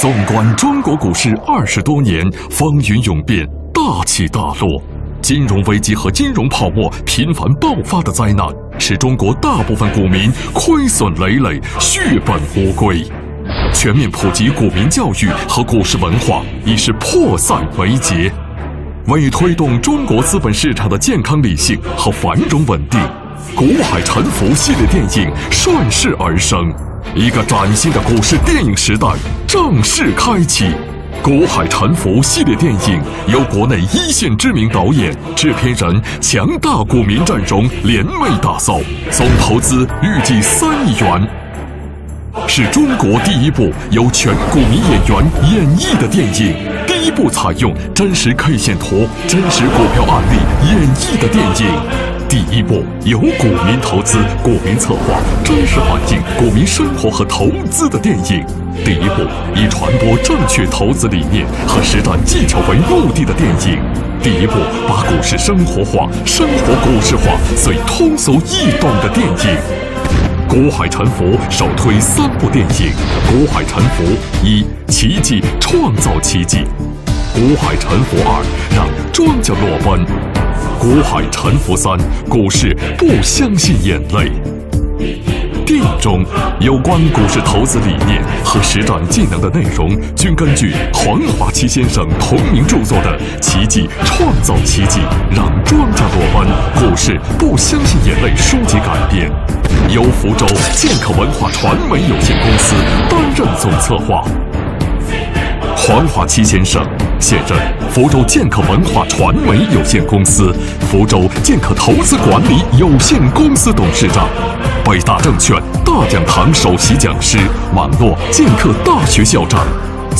纵观中国股市二十多年，风云涌变，大起大落，金融危机和金融泡沫频繁爆发的灾难，使中国大部分股民亏损累累，血本无归。全面普及股民教育和股市文化已是迫在眉睫。为推动中国资本市场的健康理性和繁荣稳定，《股海沉浮》系列电影顺势而生，一个崭新的股市电影时代正式开启。《股海沉浮》系列电影由国内一线知名导演、制片人、强大股民阵容联袂打造，总投资预计三亿元，是中国第一部由全股民演员演绎的电影，第一部采用真实 K 线图、真实股票案例演绎的电影。第一部由股民投资、股民策划、真实反映股民生活和投资的电影；第一部以传播正确投资理念和实战技巧为目的的电影；第一部把股市生活化、生活股市化、最通俗易懂的电影。股海沉浮首推三部电影：股海沉浮一、奇迹创造奇迹；股海沉浮二、让庄家裸奔。股海沉浮三，股市不相信眼泪。电影中有关股市投资理念和实战技能的内容，均根据黄华七先生同名著作的《奇迹创造奇迹，让庄家裸奔，股市不相信眼泪》书籍改编，由福州剑客文化传媒有限公司担任总策划。黄华七先生现任福州剑客文化传媒有限公司、福州剑客投资管理有限公司董事长，北大证券大讲堂首席讲师，网络剑客大学校长。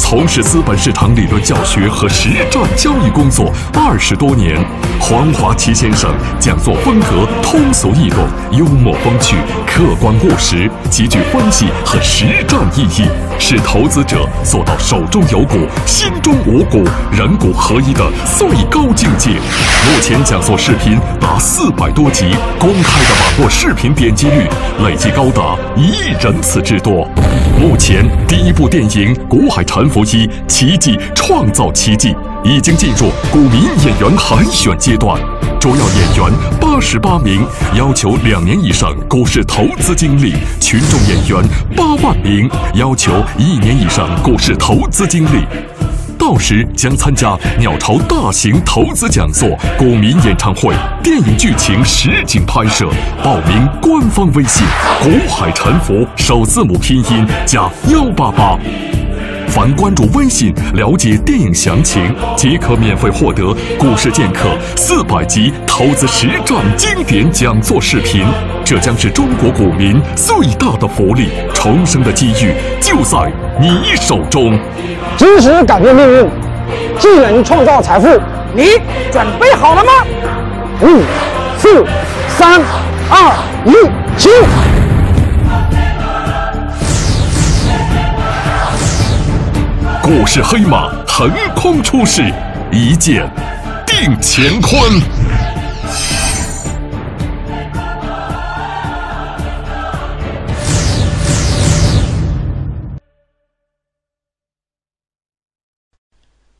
从事资本市场理论教学和实战交易工作二十多年，黄华齐先生讲座风格通俗易懂、幽默风趣、客观务实，极具分析和实战意义，使投资者做到手中有股、心中无股、人股合一的最高境界。目前讲座视频达四百多集，公开的网络视频点击率累计高达一亿人次之多。目前第一部电影《股海沉浮一奇迹创造奇迹》已经进入股民演员海选阶段，主要演员八十八名，要求两年以上股市投资经历；群众演员八万名，要求一年以上股市投资经历。到时将参加鸟巢大型投资讲座、股民演唱会、电影剧情实景拍摄。报名官方微信“股海沉浮”首字母拼音加幺八八。凡关注微信了解电影详情，即可免费获得股市剑客四百集投资实战经典讲座视频。这将是中国股民最大的福利，重生的机遇就在你手中。知识改变命运，技能创造财富，你准备好了吗？五、四、三、二、一，起！股市黑马横空出世，一剑定乾坤。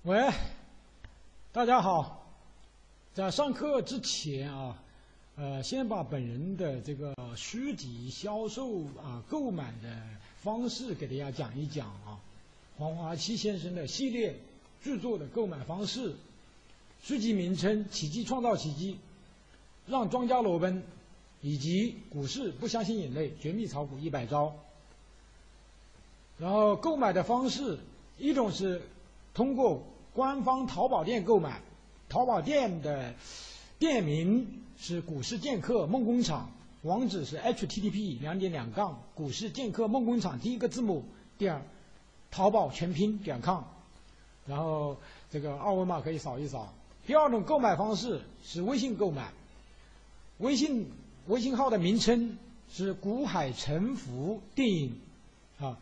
喂，大家好，在上课之前啊，呃，先把本人的这个书籍销售啊、购买的方式给大家讲一讲啊。黄华七先生的系列著作的购买方式，书籍名称《奇迹创造奇迹》，让庄家裸奔，以及股市不相信眼泪，绝密炒股一百招。然后购买的方式，一种是通过。官方淘宝店购买，淘宝店的店名是“股市剑客梦工厂”，网址是 http 两点两杠股市剑客梦工厂第一个字母点淘宝全拼点 com，然后这个二维码可以扫一扫。第二种购买方式是微信购买，微信微信号的名称是“股海沉浮电影”，啊，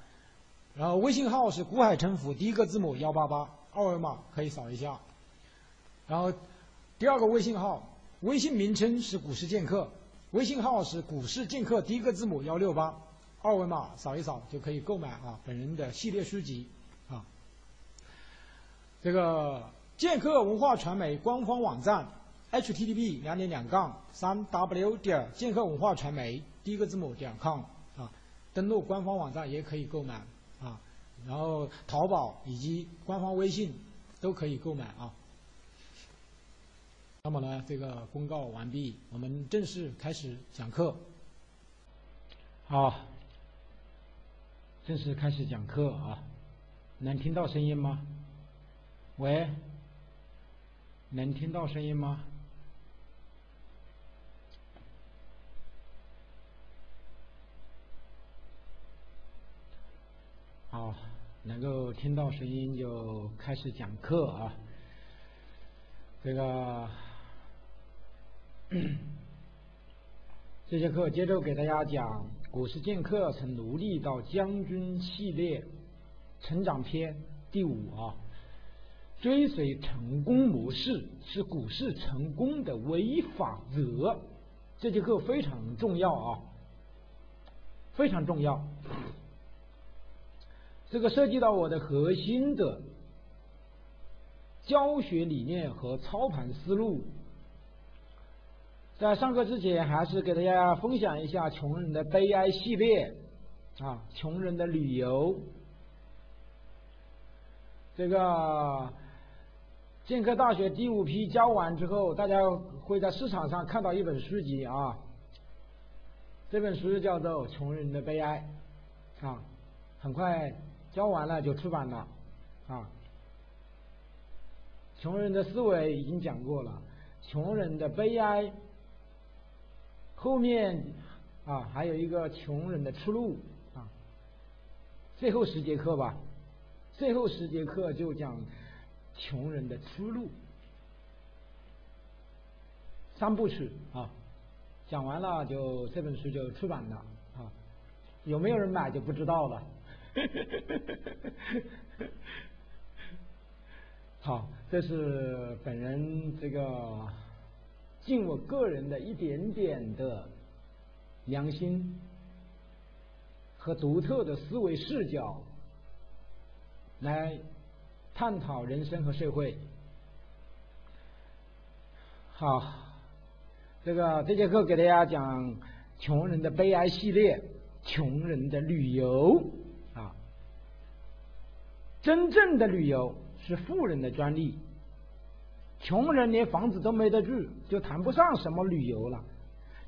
然后微信号是“股海沉浮”第一个字母幺八八。二维码可以扫一下，然后第二个微信号，微信名称是股市剑客，微信号是股市剑客第一个字母幺六八，二维码扫一扫就可以购买啊本人的系列书籍啊。这个剑客文化传媒官方网站：http: 两点两杠三 w 点剑客文化传媒第一个字母点 com 啊，登录官方网站也可以购买啊，然后淘宝以及官方微信都可以购买啊。那么呢，这个公告完毕，我们正式开始讲课。好，正式开始讲课啊，能听到声音吗？喂，能听到声音吗？好，能够听到声音就开始讲课啊。这个。这节课接着给大家讲《股市剑客从奴隶到将军》系列成长篇第五啊，追随成功模式是股市成功的唯一法则。这节课非常重要啊，非常重要。这个涉及到我的核心的教学理念和操盘思路。在上课之前，还是给大家分享一下穷人的悲哀系列啊，穷人的旅游。这个剑客大学第五批教完之后，大家会在市场上看到一本书籍啊，这本书叫做《穷人的悲哀》啊，很快教完了就出版了啊。穷人的思维已经讲过了，穷人的悲哀。后面啊，还有一个穷人的出路啊。最后十节课吧，最后十节课就讲穷人的出路，三部曲啊。讲完了就这本书就出版了啊。有没有人买就不知道了。好，这是本人这个。尽我个人的一点点的良心和独特的思维视角，来探讨人生和社会。好，这个这节课给大家讲穷人的悲哀系列，穷人的旅游啊，真正的旅游是富人的专利。穷人连房子都没得住，就谈不上什么旅游了，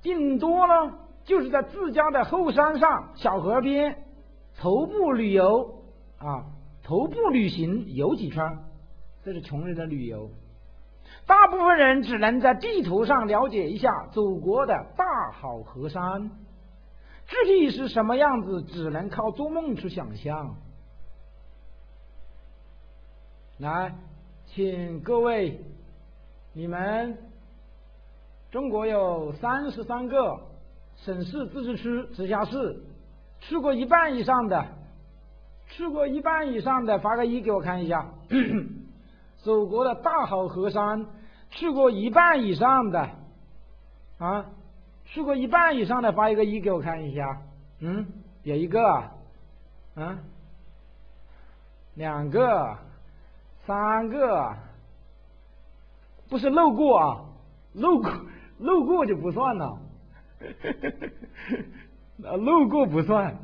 顶多呢就是在自家的后山上、小河边徒步旅游啊，徒步旅行游几圈，这是穷人的旅游。大部分人只能在地图上了解一下祖国的大好河山，具体是什么样子，只能靠做梦去想象。来，请各位。你们中国有三十三个省市自治区、直辖市，去过一半以上的，去过一半以上的发个一给我看一下。祖国的大好河山，去过一半以上的，啊，去过一半以上的发一个一给我看一下。嗯，有一个，啊，两个，三个。不是路过啊，路过路过就不算了，啊，路过不算，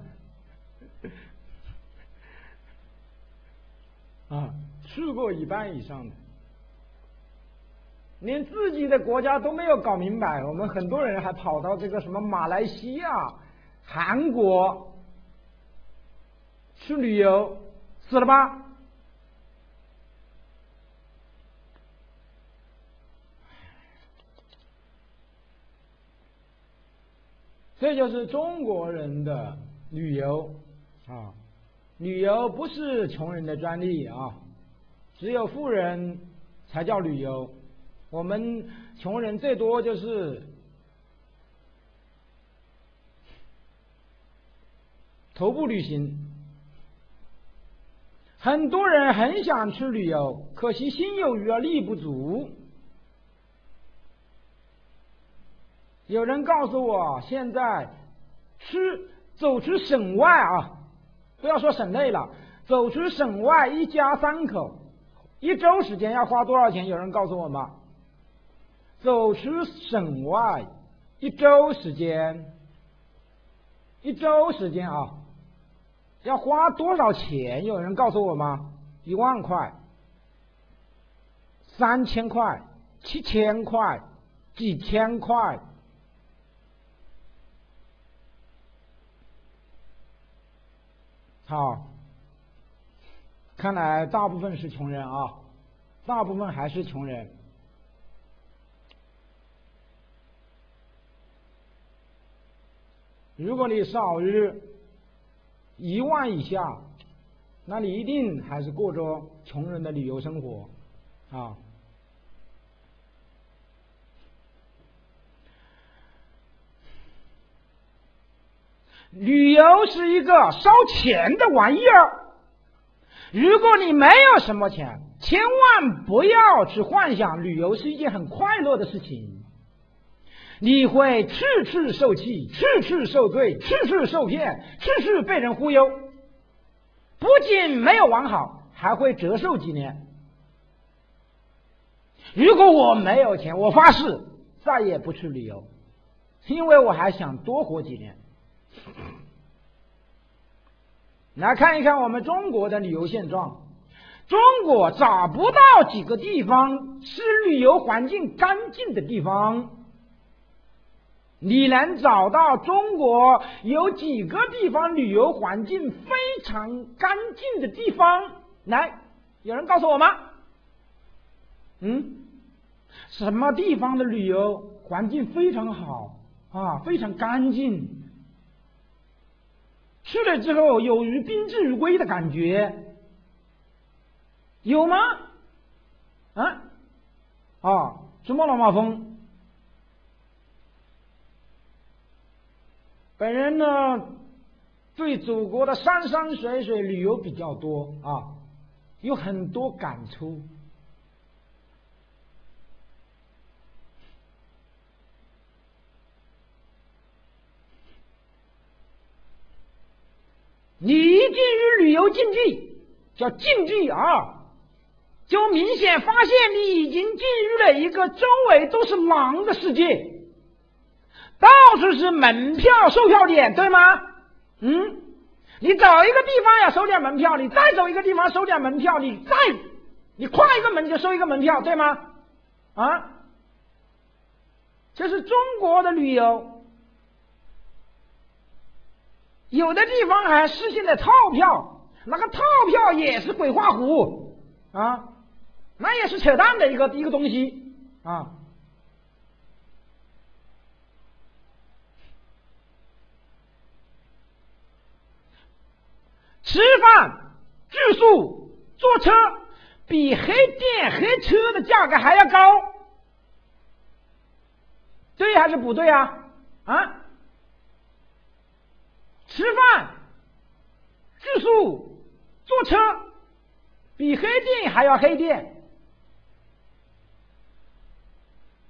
啊，去过一半以上的，连自己的国家都没有搞明白，我们很多人还跑到这个什么马来西亚、韩国去旅游，死了吧？这就是中国人的旅游啊，旅游不是穷人的专利啊，只有富人才叫旅游，我们穷人最多就是徒步旅行。很多人很想去旅游，可惜心有余而力不足。有人告诉我，现在去走出省外啊，不要说省内了，走出省外，一家三口一周时间要花多少钱？有人告诉我吗？走出省外，一周时间，一周时间啊，要花多少钱？有人告诉我吗？一万块、三千块、七千块、几千块？好，看来大部分是穷人啊，大部分还是穷人。如果你少于一万以下，那你一定还是过着穷人的旅游生活啊。旅游是一个烧钱的玩意儿。如果你没有什么钱，千万不要去幻想旅游是一件很快乐的事情。你会次次受气，次次受罪，次次受骗，次次被人忽悠。不仅没有玩好，还会折寿几年。如果我没有钱，我发誓再也不去旅游，因为我还想多活几年。来看一看我们中国的旅游现状。中国找不到几个地方是旅游环境干净的地方。你能找到中国有几个地方旅游环境非常干净的地方？来，有人告诉我吗？嗯，什么地方的旅游环境非常好啊？非常干净。去了之后有如宾至如归的感觉，有吗？啊？啊？什么老马峰？本人呢，对祖国的山山水水旅游比较多啊，有很多感触。你一进入旅游禁地，叫禁地啊，就明显发现你已经进入了一个周围都是狼的世界，到处是门票售票点，对吗？嗯，你找一个地方要收点门票，你再找一个地方收点门票，你再你跨一个门就收一个门票，对吗？啊，这是中国的旅游。有的地方还实行了套票，那个套票也是鬼画符啊，那也是扯淡的一个一个东西啊。吃饭、住宿、坐车，比黑店黑车的价格还要高，对还是不对啊？啊？吃饭、住宿、坐车，比黑店还要黑店，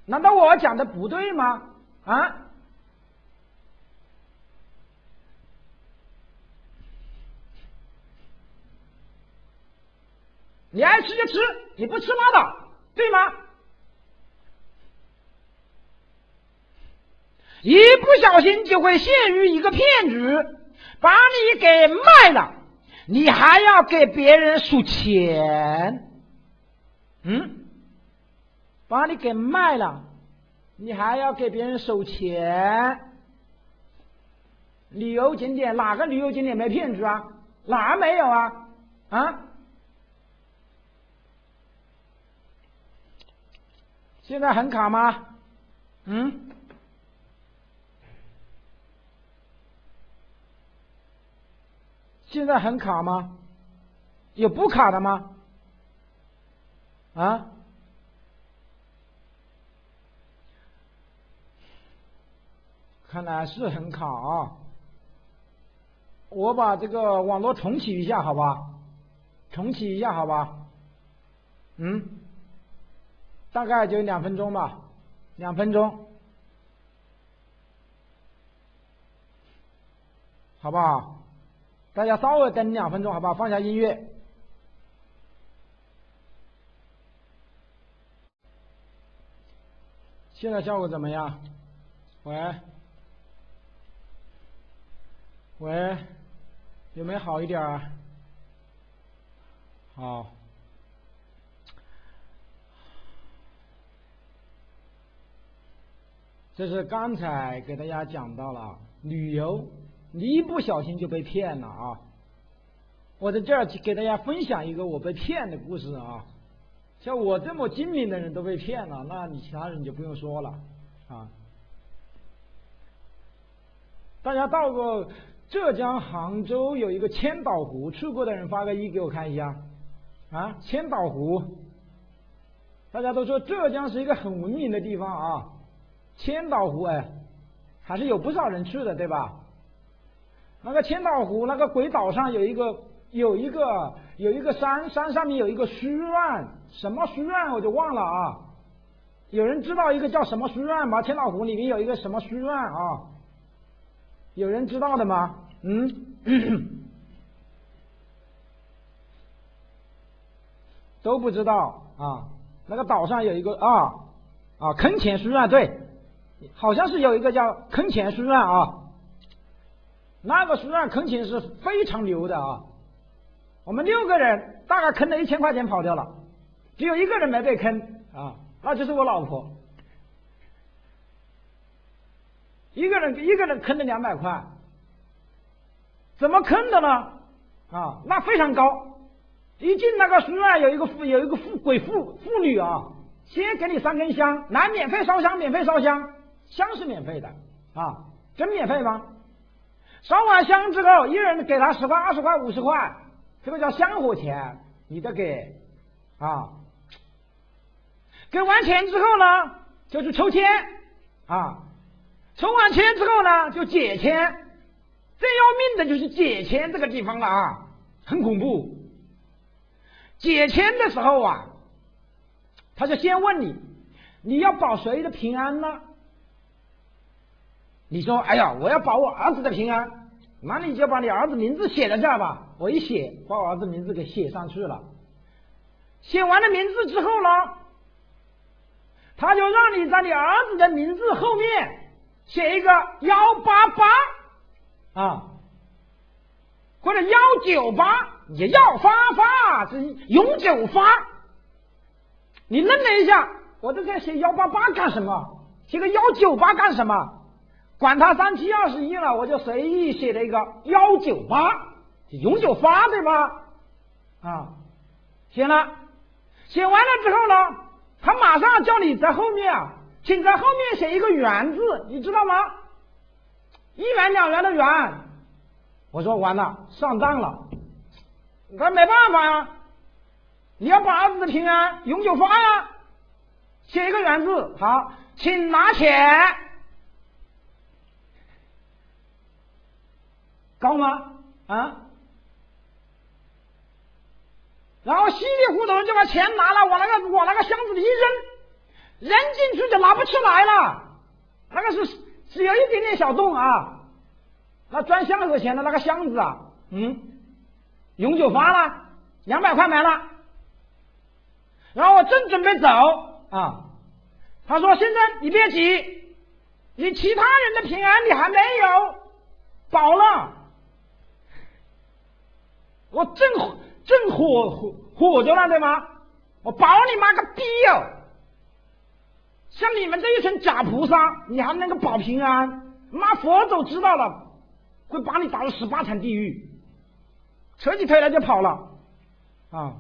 难道我讲的不对吗？啊？你爱吃就吃，你不吃拉倒，对吗？一不小心就会陷入一个骗局，把你给卖了，你还要给别人数钱，嗯，把你给卖了，你还要给别人数钱。旅游景点哪个旅游景点没骗局啊？哪没有啊？啊？现在很卡吗？嗯？现在很卡吗？有不卡的吗？啊？看来是很卡啊！我把这个网络重启一下，好吧？重启一下，好吧？嗯，大概就两分钟吧，两分钟，好不好？大家稍微等两分钟好不好放下音乐。现在效果怎么样？喂？喂？有没有好一点啊？好。这是刚才给大家讲到了旅游。你一不小心就被骗了啊！我在这儿给大家分享一个我被骗的故事啊。像我这么精明的人都被骗了，那你其他人就不用说了啊。大家到过浙江杭州有一个千岛湖，去过的人发个一给我看一下啊。千岛湖，大家都说浙江是一个很文明的地方啊。千岛湖哎，还是有不少人去的对吧？那个千岛湖那个鬼岛上有一个。有一个有一个山，山上面有一个书院，什么书院我就忘了啊。有人知道一个叫什么书院吗？千岛湖里面有一个什么书院啊？有人知道的吗？嗯，都不知道啊。那个岛上有一个啊啊坑前书院，对，好像是有一个叫坑前书院啊。那个书院坑钱是非常牛的啊。我们六个人大概坑了一千块钱跑掉了，只有一个人没被坑啊，那就是我老婆。一个人一个人坑了两百块，怎么坑的呢？啊，那非常高。一进那个书院，有一个妇有一个妇鬼妇妇女啊，先给你三根香，来免费烧香，免费烧香，香是免费的啊，真免费吗？烧完香之后，一人给他十块、二十块、五十块。这个叫香火钱，你得给啊。给完钱之后呢，就去抽签啊。抽完签之后呢，就解签。最要命的就是解签这个地方了啊，很恐怖。解签的时候啊，他就先问你，你要保谁的平安呢？你说，哎呀，我要保我儿子的平安。那你就把你儿子名字写在这儿吧。我一写，把我儿子名字给写上去了。写完了名字之后呢，他就让你在你儿子的名字后面写一个幺八八啊，或者幺九八，也要发发是永久发。你愣了一下，我这在写幺八八干什么？写个幺九八干什么？管他三七二十一了，我就随意写了一个幺九八，永久发对吧？啊，写了，写完了之后呢，他马上叫你在后面啊，请在后面写一个元字，你知道吗？一元两元的元，我说完了，上当了，他没办法呀，你要把儿子的平安永久发呀，写一个元字，好，请拿钱。高吗？啊！然后稀里糊涂就把钱拿了，往那个往那个箱子里一扔，扔进去就拿不出来了。那个是只有一点点小洞啊。那装香火钱的那个箱子啊，嗯，永久发了，两百块没了。然后我正准备走啊，他说：“先生，你别急，你其他人的平安你还没有保了。”我正正火火火着呢，对吗？我保你妈个逼哦！像你们这一群假菩萨，你还能够保平安？妈佛祖知道了，会把你打入十八层地狱。扯起腿来就跑了啊！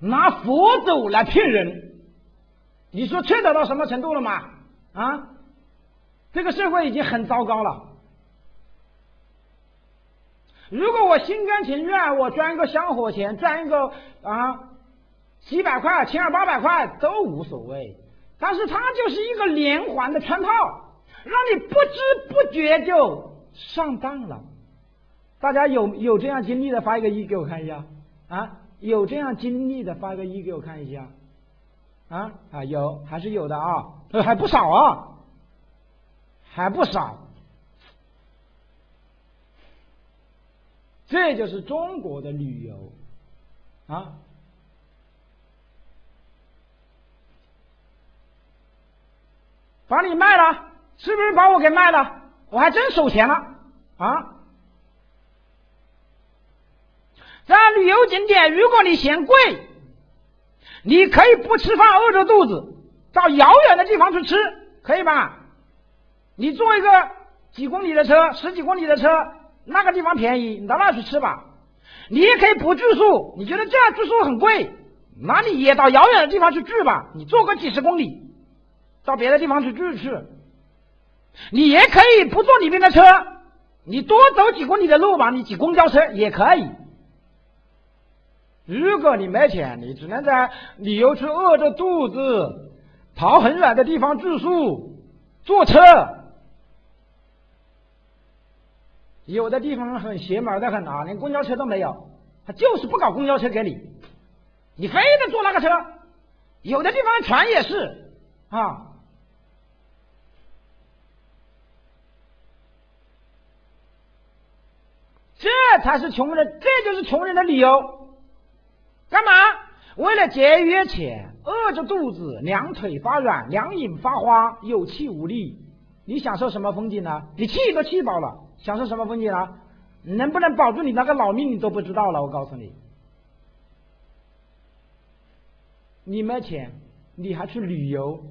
拿佛祖来骗人，你说缺德到什么程度了吗？啊？这个社会已经很糟糕了。如果我心甘情愿，我赚一个香火钱，赚一个啊几百块、千二八百块都无所谓。但是它就是一个连环的圈套，让你不知不觉就上当了。大家有有这样经历的，发一个一给我看一下啊！有这样经历的，发一个一给我看一下啊啊！有还是有的啊，还不少啊。还不少。这就是中国的旅游啊。把你卖了，是不是把我给卖了，我还真数钱了啊。在旅游景点，如果你嫌贵，你可以不吃饭，饿着肚子到遥远的地方去吃，可以吧？你坐一个几公里的车，十几公里的车，那个地方便宜，你到那去吃吧。你也可以不住宿，你觉得这样住宿很贵，那你也到遥远的地方去住吧。你坐个几十公里，到别的地方去住去。你也可以不坐里面的车，你多走几公里的路吧，你挤公交车也可以。如果你没钱，你只能在旅游区饿着肚子，跑很远的地方住宿，坐车。有的地方很邪门的很啊，连公交车都没有，他就是不搞公交车给你，你非得坐那个车。有的地方船也是啊，这才是穷人，这就是穷人的理由。干嘛？为了节约钱，饿着肚子，两腿发软，两眼发花，有气无力。你享受什么风景呢？你气都气饱了。享受什么风景啊？能不能保住你那个老命，你都不知道了。我告诉你，你没钱，你还去旅游？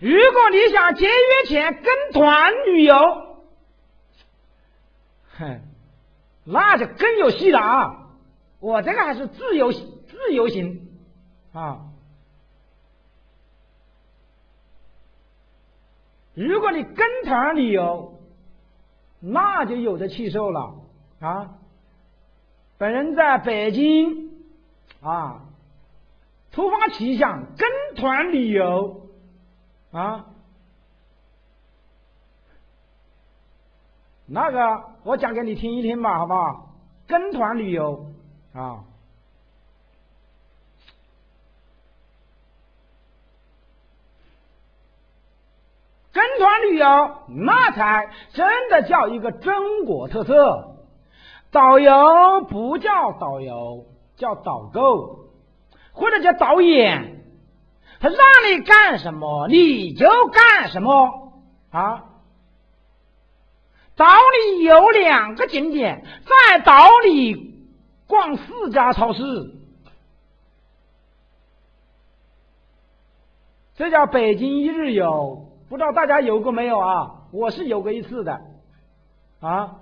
如果你想节约钱，跟团旅游，哼，那就更有戏了啊！我这个还是自由自由行啊。如果你跟团旅游，那就有的气受了啊！本人在北京啊，突发奇想跟团旅游啊，那个我讲给你听一听吧，好不好？跟团旅游啊。跟团旅游，那才真的叫一个中国特色。导游不叫导游，叫导购，或者叫导演。他让你干什么，你就干什么啊。岛里有两个景点，在岛里逛四家超市，这叫北京一日游。不知道大家游过没有啊？我是游过一次的，啊，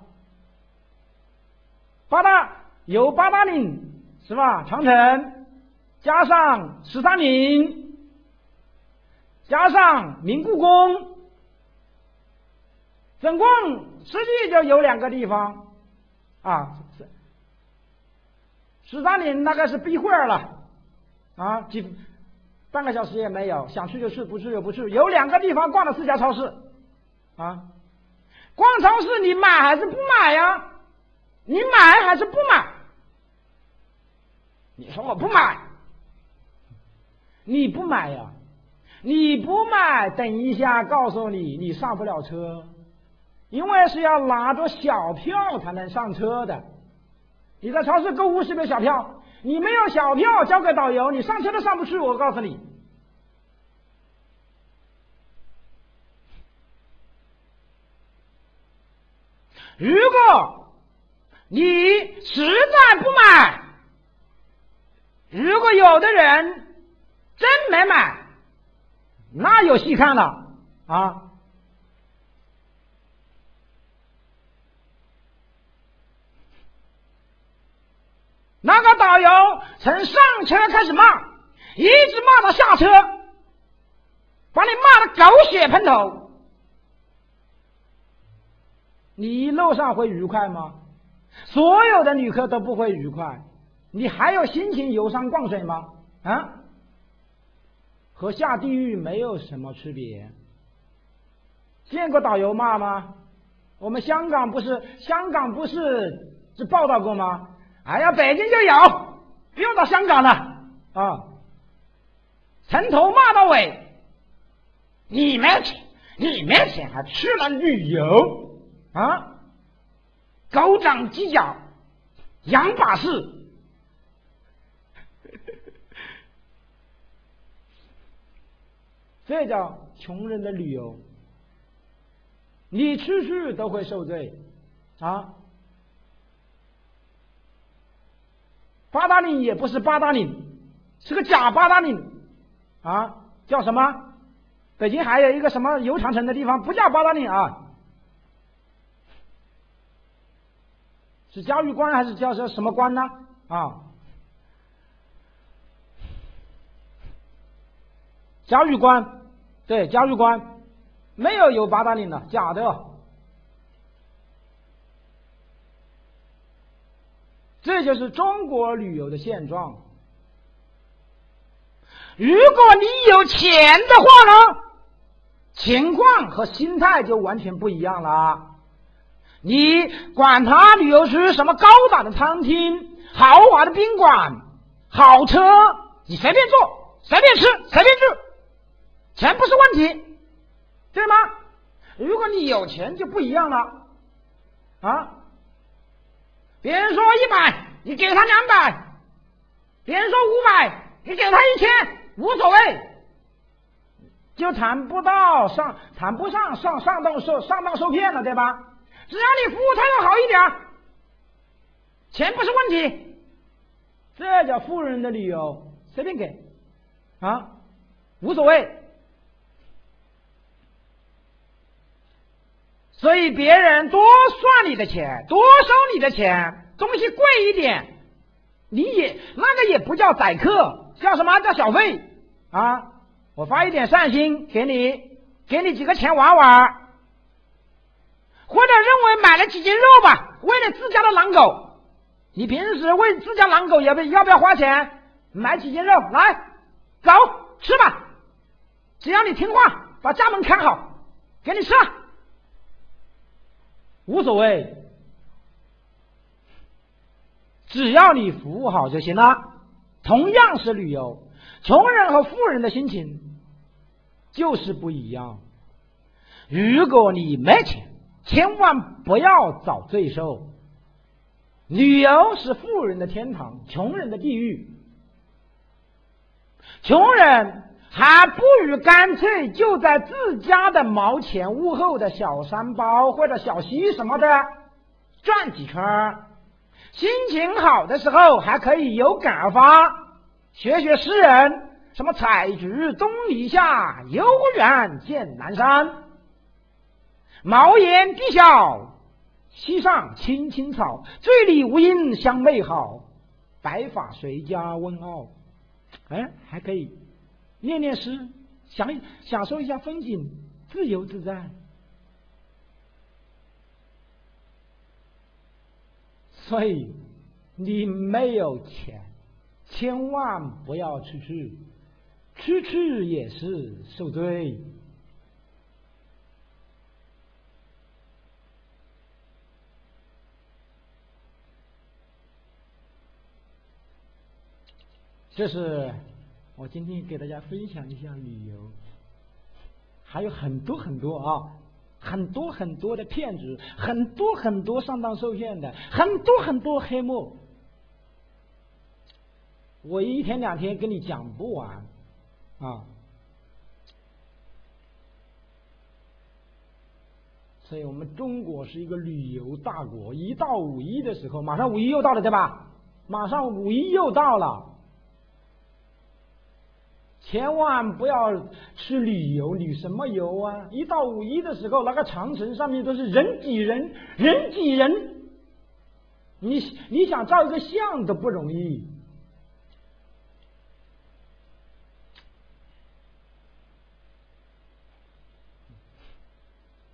八大游八达岭是吧？长城加上十三陵，加上明故宫，总共实际就有两个地方啊。十三陵那个是闭会了啊，几。半个小时也没有，想去就去，不去就不去。有两个地方逛了四家超市，啊，逛超市你买还是不买呀？你买还是不买？你说我不买，你不买呀？你不买，等一下告诉你，你上不了车，因为是要拿着小票才能上车的。你在超市购物是不是小票？你没有小票交给导游，你上车都上不去。我告诉你，如果你实在不买，如果有的人真没买，那有戏看了啊。那个导游从上车开始骂，一直骂到下车，把你骂的狗血喷头。你一路上会愉快吗？所有的旅客都不会愉快。你还有心情游山逛水吗？啊？和下地狱没有什么区别。见过导游骂吗？我们香港不是香港不是这报道过吗？哎呀，北京就有，不用到香港了啊！从头骂到尾，你没钱，你没钱还去了旅游啊？狗长犄角，羊把式。这叫穷人的旅游。你出去都会受罪啊！八达岭也不是八达岭，是个假八达岭啊！叫什么？北京还有一个什么游长城的地方，不叫八达岭啊？是嘉峪关还是叫什什么关呢？啊？嘉峪关，对，嘉峪关没有有八达岭的，假的。这就是中国旅游的现状。如果你有钱的话呢，情况和心态就完全不一样了。你管他旅游区什么高档的餐厅、豪华的宾馆、好车，你随便坐、随便吃、随便住，钱不是问题，对吗？如果你有钱就不一样了啊。别人说一百，你给他两百；别人说五百，你给他一千，无所谓，就谈不到上，谈不上上上当受上当受骗了，对吧？只要你服务态度好一点，钱不是问题，这叫富人的理由，随便给啊，无所谓。所以别人多算你的钱，多收你的钱，东西贵一点，你也那个也不叫宰客，叫什么叫小费啊？我发一点善心给你，给你几个钱玩玩，或者认为买了几斤肉吧，为了自家的狼狗，你平时为自家狼狗要不要不要花钱买几斤肉来走吃吧？只要你听话，把家门看好，给你吃了。无所谓，只要你服务好就行了。同样是旅游，穷人和富人的心情就是不一样。如果你没钱，千万不要找罪受。旅游是富人的天堂，穷人的地狱。穷人。还不如干脆就在自家的茅前屋后的小山包或者小溪什么的转几圈心情好的时候还可以有感而发，学学诗人，什么采菊东篱下，悠然见南山。茅檐低小，溪上青青草，醉里吴音相媚好，白发谁家翁傲？哎，还可以。念念诗，享享受一下风景，自由自在。所以，你没有钱，千万不要出去，出去也是受罪。这是。我今天给大家分享一下旅游，还有很多很多啊，很多很多的骗子，很多很多上当受骗的，很多很多黑幕，我一天两天跟你讲不完啊。所以我们中国是一个旅游大国，一到五一的时候，马上五一又到了，对吧？马上五一又到了。千万不要去旅游，旅什么游啊！一到五一的时候，那个长城上面都是人挤人，人挤人，你你想照一个相都不容易。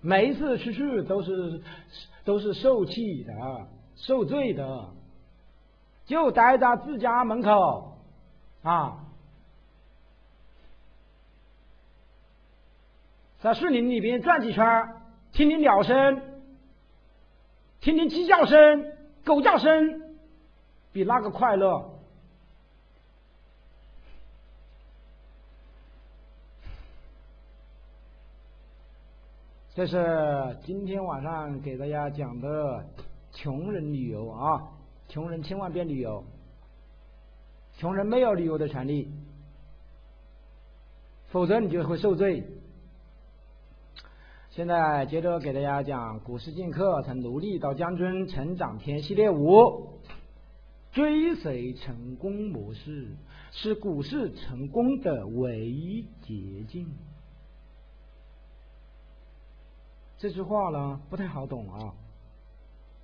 每一次出去都是都是受气的，受罪的，就待在自家门口啊。在树林里边转几圈，听听鸟声，听听鸡叫声、狗叫声，比那个快乐。这是今天晚上给大家讲的穷人旅游啊！穷人千万别旅游，穷人没有旅游的权利。否则你就会受罪。现在接着给大家讲《股市剑客从奴隶到将军成长篇》系列五，追随成功模式是股市成功的唯一捷径。这句话呢不太好懂啊，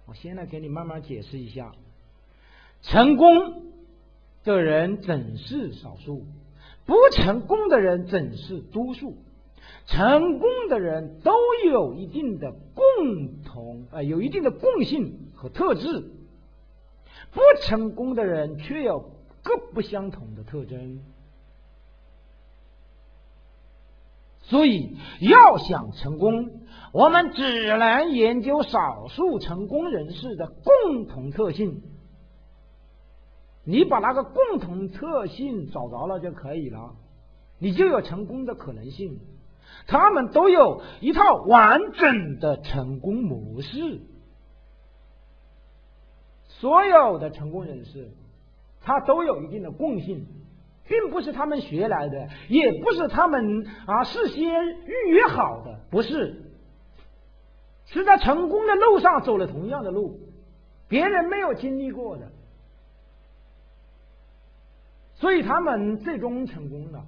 我先来给你慢慢解释一下。成功的人总是少数？不成功的人总是多数？成功的人都有一定的共同啊，有一定的共性和特质。不成功的人却有各不相同的特征。所以，要想成功，我们只能研究少数成功人士的共同特性。你把那个共同特性找着了就可以了，你就有成功的可能性。他们都有一套完整的成功模式。所有的成功人士，他都有一定的共性，并不是他们学来的，也不是他们啊事先预约好的，不是，是在成功的路上走了同样的路，别人没有经历过的。所以他们最终成功了。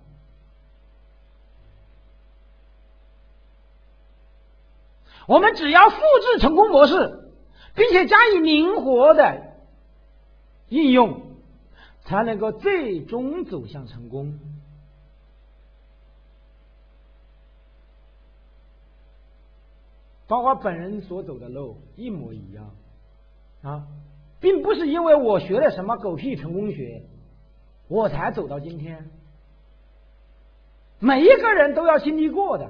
我们只要复制成功模式，并且加以灵活的应用，才能够最终走向成功。包括本人所走的路一模一样啊，并不是因为我学了什么狗屁成功学。我才走到今天。每一个人都要经历过的，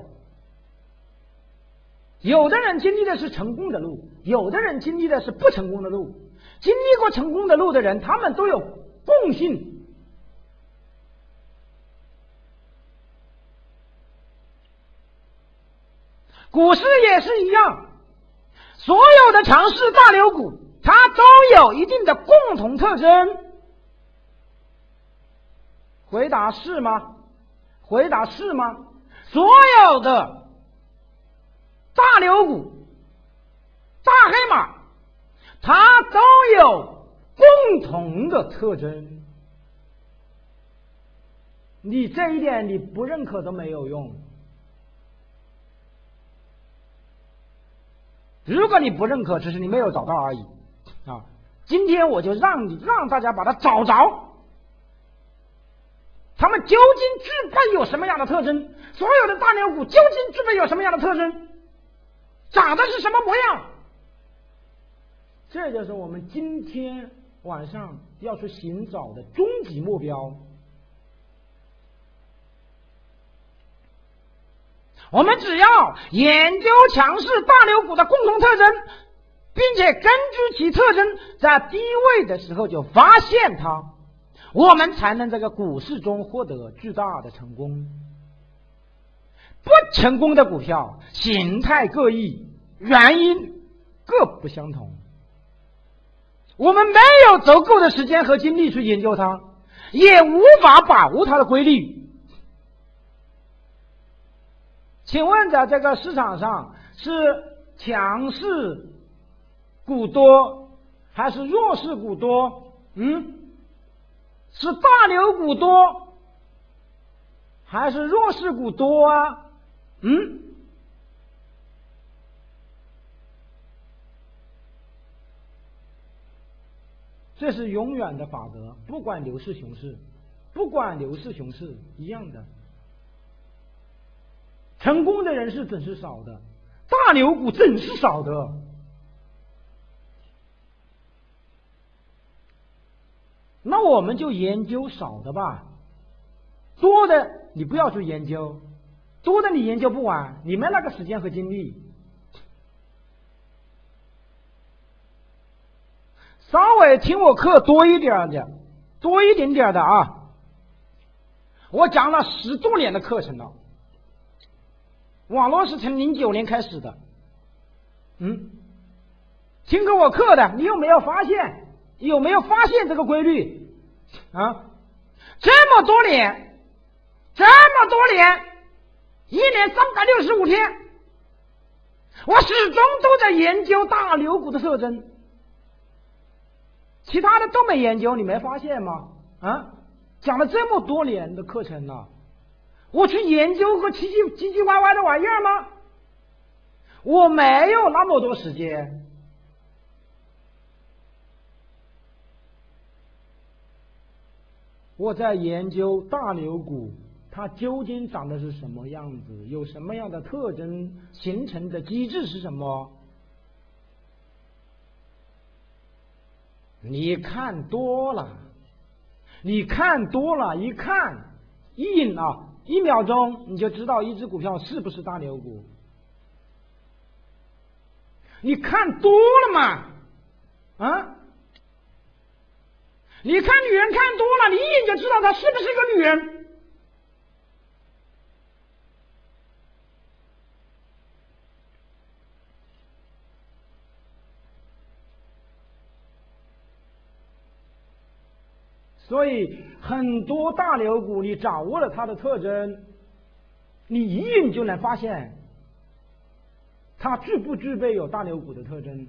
有的人经历的是成功的路，有的人经历的是不成功的路。经历过成功的路的人，他们都有共性。股市也是一样，所有的强势大牛股，它都有一定的共同特征。回答是吗？回答是吗？所有的大牛股、大黑马，它都有共同的特征。你这一点你不认可都没有用。如果你不认可，只是你没有找到而已啊！今天我就让你让大家把它找着。他们究竟具备有什么样的特征？所有的大牛股究竟具备有什么样的特征？长得是什么模样？这就是我们今天晚上要去寻找的终极目标。我们只要研究强势大牛股的共同特征，并且根据其特征，在低位的时候就发现它。我们才能这个股市中获得巨大的成功。不成功的股票形态各异，原因各不相同。我们没有足够的时间和精力去研究它，也无法把握它的规律。请问，在这个市场上是强势股多还是弱势股多？嗯？是大牛股多，还是弱势股多啊？嗯，这是永远的法则，不管牛市熊市，不管牛市熊市一样的。成功的人是总是少的，大牛股总是少的。那我们就研究少的吧，多的你不要去研究，多的你研究不完，你没那个时间和精力。稍微听我课多一点的，多一点点的啊！我讲了十多年的课程了，网络是从零九年开始的，嗯，听过我课的，你有没有发现？有没有发现这个规律啊？这么多年，这么多年，一年三百六十五天，我始终都在研究大牛股的特征，其他的都没研究，你没发现吗？啊，讲了这么多年的课程了，我去研究个奇奇奇奇歪歪的玩意儿吗？我没有那么多时间。我在研究大牛股，它究竟长的是什么样子，有什么样的特征，形成的机制是什么？你看多了，你看多了，一看一眼啊，一秒钟你就知道一只股票是不是大牛股。你看多了嘛，啊？你看女人看多了，你一眼就知道她是不是一个女人。所以很多大牛股，你掌握了它的特征，你一眼就能发现它具不具备有大牛股的特征。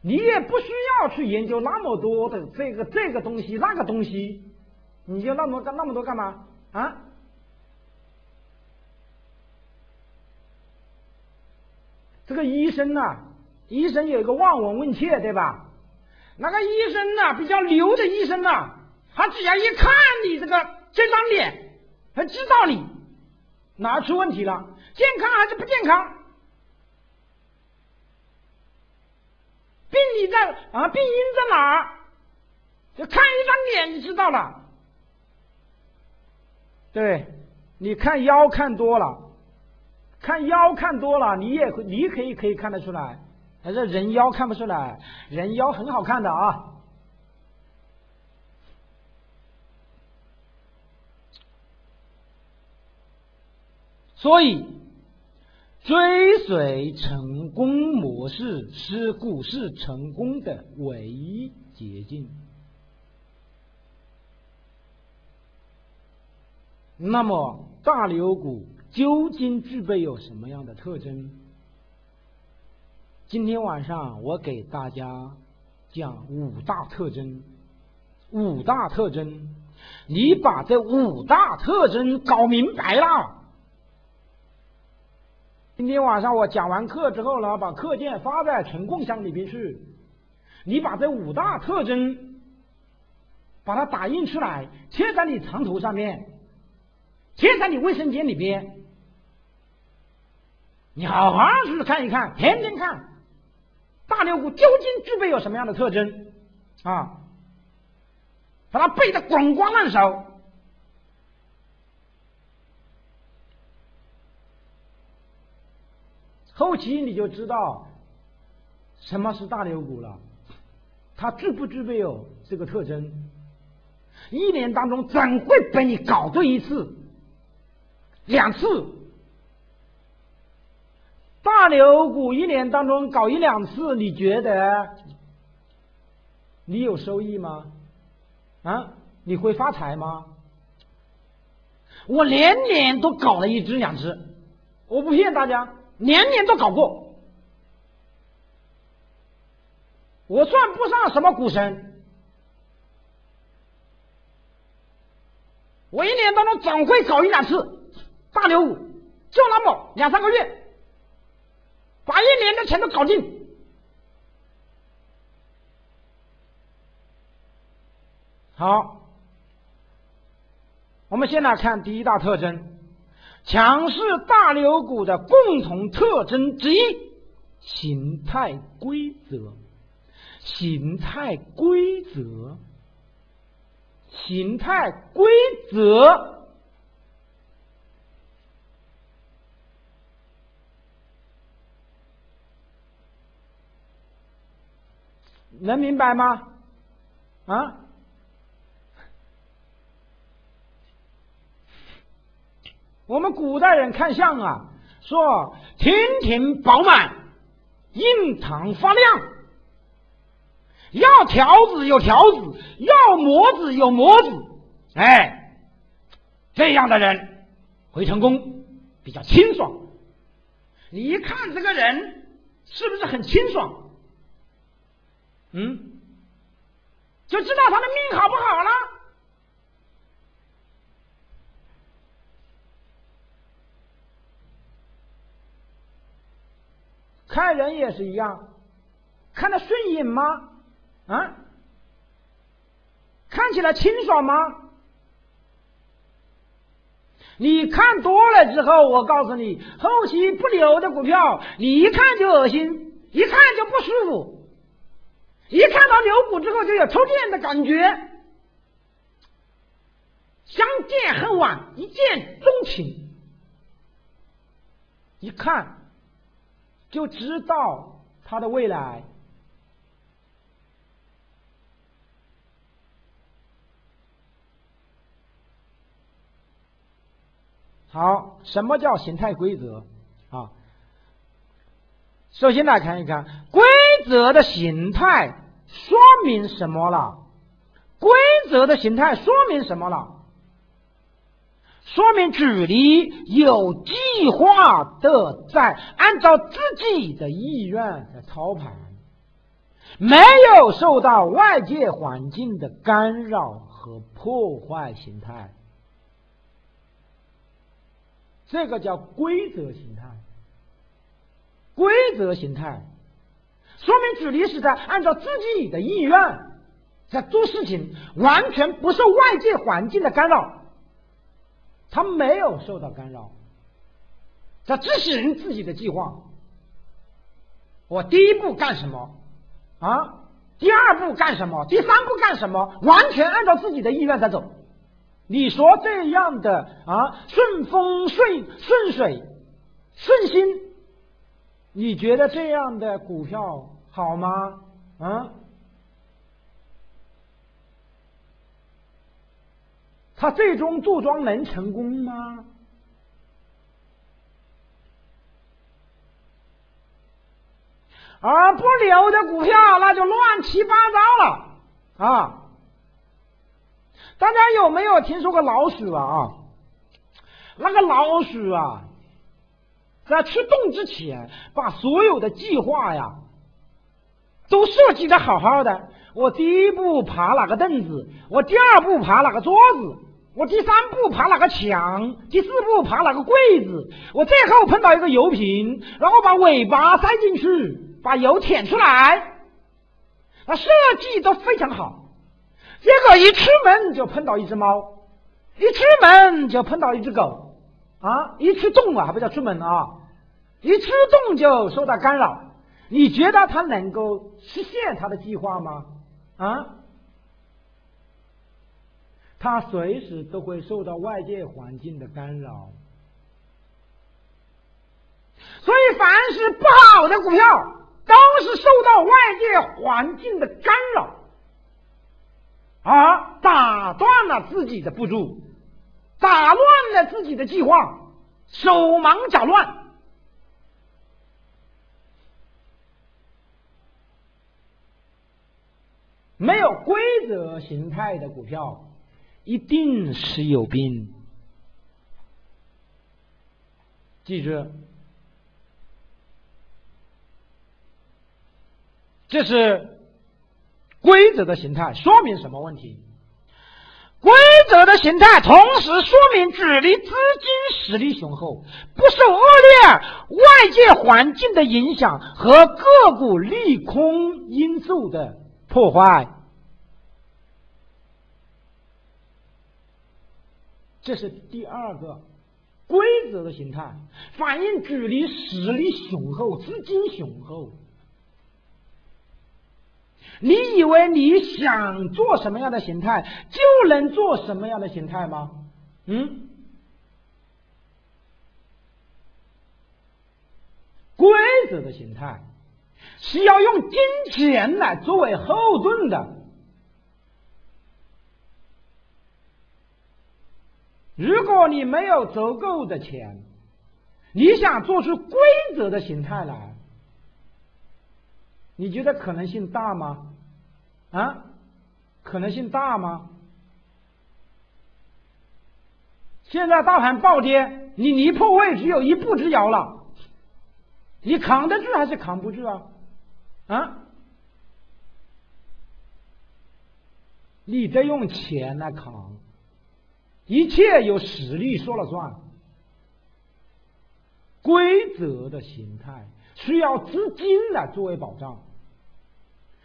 你也不需要去研究那么多的这个这个东西那个东西，你就那么干那么多干嘛啊？这个医生呐，医生有一个望闻问切，对吧？那个医生呐，比较牛的医生呐，他只要一看你这个这张脸，他知道你哪出问题了，健康还是不健康。病理在啊，病因在哪儿？就看一张脸就知道了。对，你看腰看多了，看腰看多了，你也你可以可以看得出来。还是人妖看不出来，人妖很好看的啊。所以。追随成功模式是股市成功的唯一捷径。那么，大牛股究竟具备有什么样的特征？今天晚上我给大家讲五大特征。五大特征，你把这五大特征搞明白了。今天晚上我讲完课之后呢，把课件发在群共享里边去。你把这五大特征，把它打印出来，贴在你床头上面，贴在你卫生间里边。你好好去看一看，天天看，大牛股究竟具备有什么样的特征啊？把它背得滚瓜烂熟。后期你就知道什么是大牛股了，它具不具备有这个特征？一年当中怎会被你搞对一次、两次？大牛股一年当中搞一两次，你觉得你有收益吗？啊，你会发财吗？我年年都搞了一只两只，我不骗大家。年年都搞过，我算不上什么股神，我一年当中总会搞一两次大牛股，就那么两三个月，把一年的钱都搞定。好，我们先来看第一大特征。强势大牛股的共同特征之一：形态规则。形态规则。形态规则。能明白吗？啊？我们古代人看相啊，说天庭饱满，印堂发亮，要条子有条子，要模子有模子，哎，这样的人会成功，比较清爽。你一看这个人是不是很清爽？嗯，就知道他的命好不好了。看人也是一样，看得顺眼吗？啊，看起来清爽吗？你看多了之后，我告诉你，后期不留的股票，你一看就恶心，一看就不舒服，一看到牛股之后就有抽电的感觉，相见恨晚，一见钟情，一看就知道他的未来。好，什么叫形态规则啊？首先来看一看规则的形态说明什么了？规则的形态说明什么了？说明主力有计划的在按照自己的意愿在操盘，没有受到外界环境的干扰和破坏形态。这个叫规则形态，规则形态说明主力是在按照自己的意愿在做事情，完全不受外界环境的干扰，他没有受到干扰，在执行自己的计划。我第一步干什么啊？第二步干什么？第三步干什么？完全按照自己的意愿在走。你说这样的啊，顺风顺顺水顺心，你觉得这样的股票好吗？啊？他最终做庄能成功吗？而不留的股票，那就乱七八糟了啊！大家有没有听说过老鼠啊？那个老鼠啊，在出动之前，把所有的计划呀，都设计的好好的。我第一步爬哪个凳子，我第二步爬哪个桌子，我第三步爬哪个墙，第四步爬哪个柜子，我最后碰到一个油瓶，然后把尾巴塞进去，把油舔出来，那设计都非常好。结果一出门就碰到一只猫，一出门就碰到一只狗，啊，一出动啊，还不叫出门啊，一出动就受到干扰。你觉得他能够实现他的计划吗？啊，他随时都会受到外界环境的干扰。所以，凡是不好的股票，都是受到外界环境的干扰。而打断了自己的步骤，打乱了自己的计划，手忙脚乱。没有规则形态的股票，一定是有病。记住，这是。规则的形态说明什么问题？规则的形态同时说明主力资金实力雄厚，不受恶劣外界环境的影响和个股利空因素的破坏。这是第二个规则的形态，反映主力实力雄厚，资金雄厚。你以为你想做什么样的形态就能做什么样的形态吗？嗯，规则的形态是要用金钱来作为后盾的。如果你没有足够的钱，你想做出规则的形态来？你觉得可能性大吗？啊，可能性大吗？现在大盘暴跌，你离破位只有一步之遥了，你扛得住还是扛不住啊？啊？你得用钱来扛，一切由实力说了算。规则的形态需要资金来作为保障，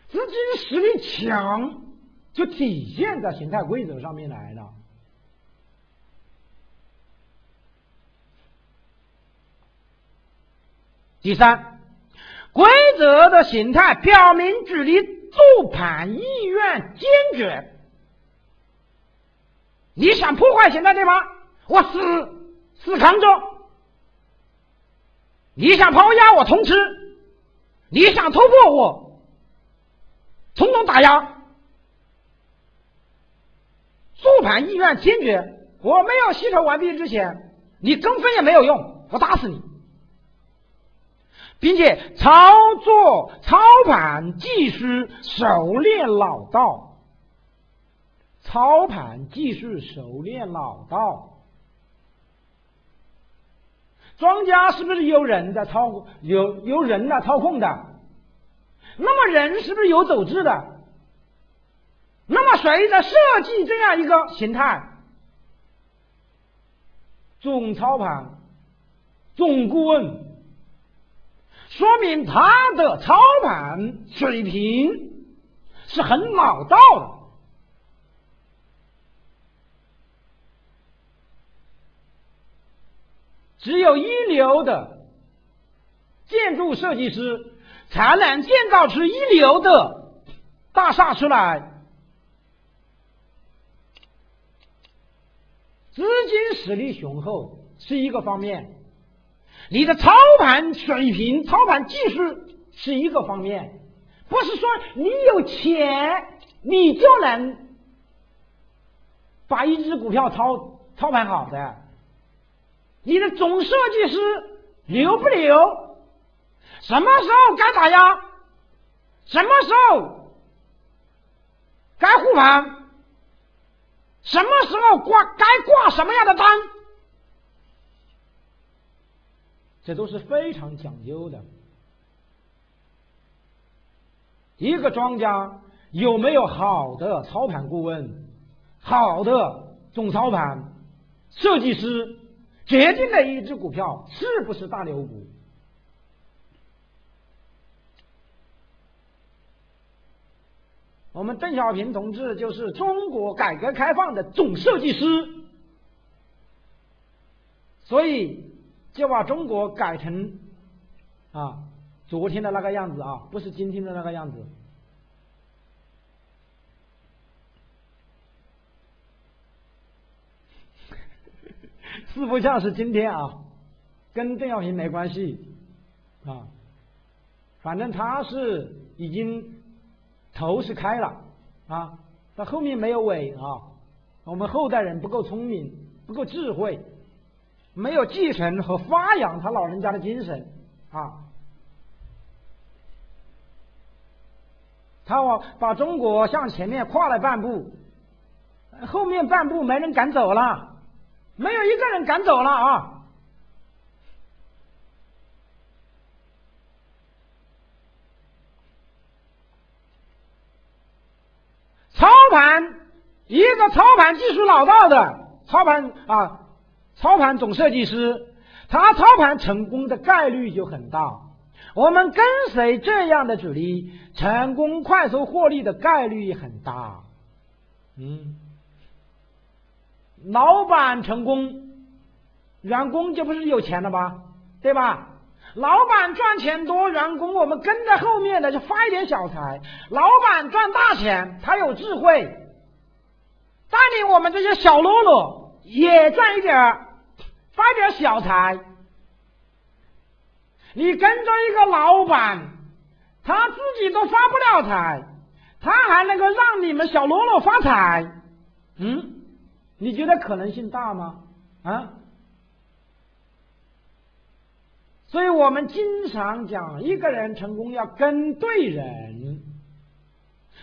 资金实力强就体现在形态规则上面来了。第三，规则的形态表明距离做盘意愿坚决。你想破坏形态对吗？我死死扛着。你想抛压我通吃，你想突破我，统统打压。做盘意愿坚决，我没有吸筹完毕之前，你跟风也没有用，我打死你。并且操作操盘技术熟练老道，操盘技术熟练老道，庄家是不是有人在操有有人来操控的？那么人是不是有走势的？那么谁在设计这样一个形态？总操盘，总顾问。说明他的操盘水平是很老道的。只有一流的建筑设计师才能建造出一流的大厦出来。资金实力雄厚是一个方面。你的操盘水平、操盘技术是一个方面，不是说你有钱你就能把一只股票操操盘好的。你的总设计师牛不牛？什么时候该打压？什么时候该护盘？什么时候挂该挂什么样的单？这都是非常讲究的。一个庄家有没有好的操盘顾问、好的总操盘设计师，决定了一只股票是不是大牛股。我们邓小平同志就是中国改革开放的总设计师，所以。就把中国改成啊昨天的那个样子啊，不是今天的那个样子。四不像是今天啊，跟邓小平没关系啊，反正他是已经头是开了啊，他后面没有尾啊。我们后代人不够聪明，不够智慧。没有继承和发扬他老人家的精神啊！他往把中国向前面跨了半步，后面半步没人敢走了，没有一个人敢走了啊！操盘，一个操盘技术老道的操盘啊！操盘总设计师，他操盘成功的概率就很大。我们跟随这样的主力，成功快速获利的概率很大。嗯，老板成功，员工就不是有钱了吧？对吧？老板赚钱多，员工我们跟在后面的就发一点小财。老板赚大钱，他有智慧，带领我们这些小喽啰也赚一点儿。发点小财，你跟着一个老板，他自己都发不了财，他还能够让你们小喽啰发财？嗯，你觉得可能性大吗？啊？所以我们经常讲，一个人成功要跟对人，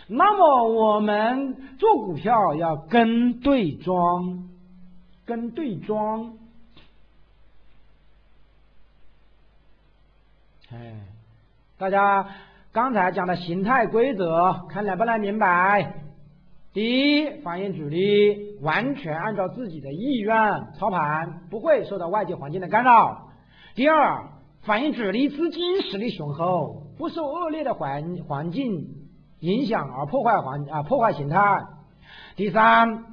那么我们做股票要跟对庄。跟对庄。哎，大家刚才讲的形态规则，看来不来明白？第一，反应主力完全按照自己的意愿操盘，不会受到外界环境的干扰。第二，反映主力资金实力雄厚，不受恶劣的环环境影响而破坏环啊破坏形态。第三，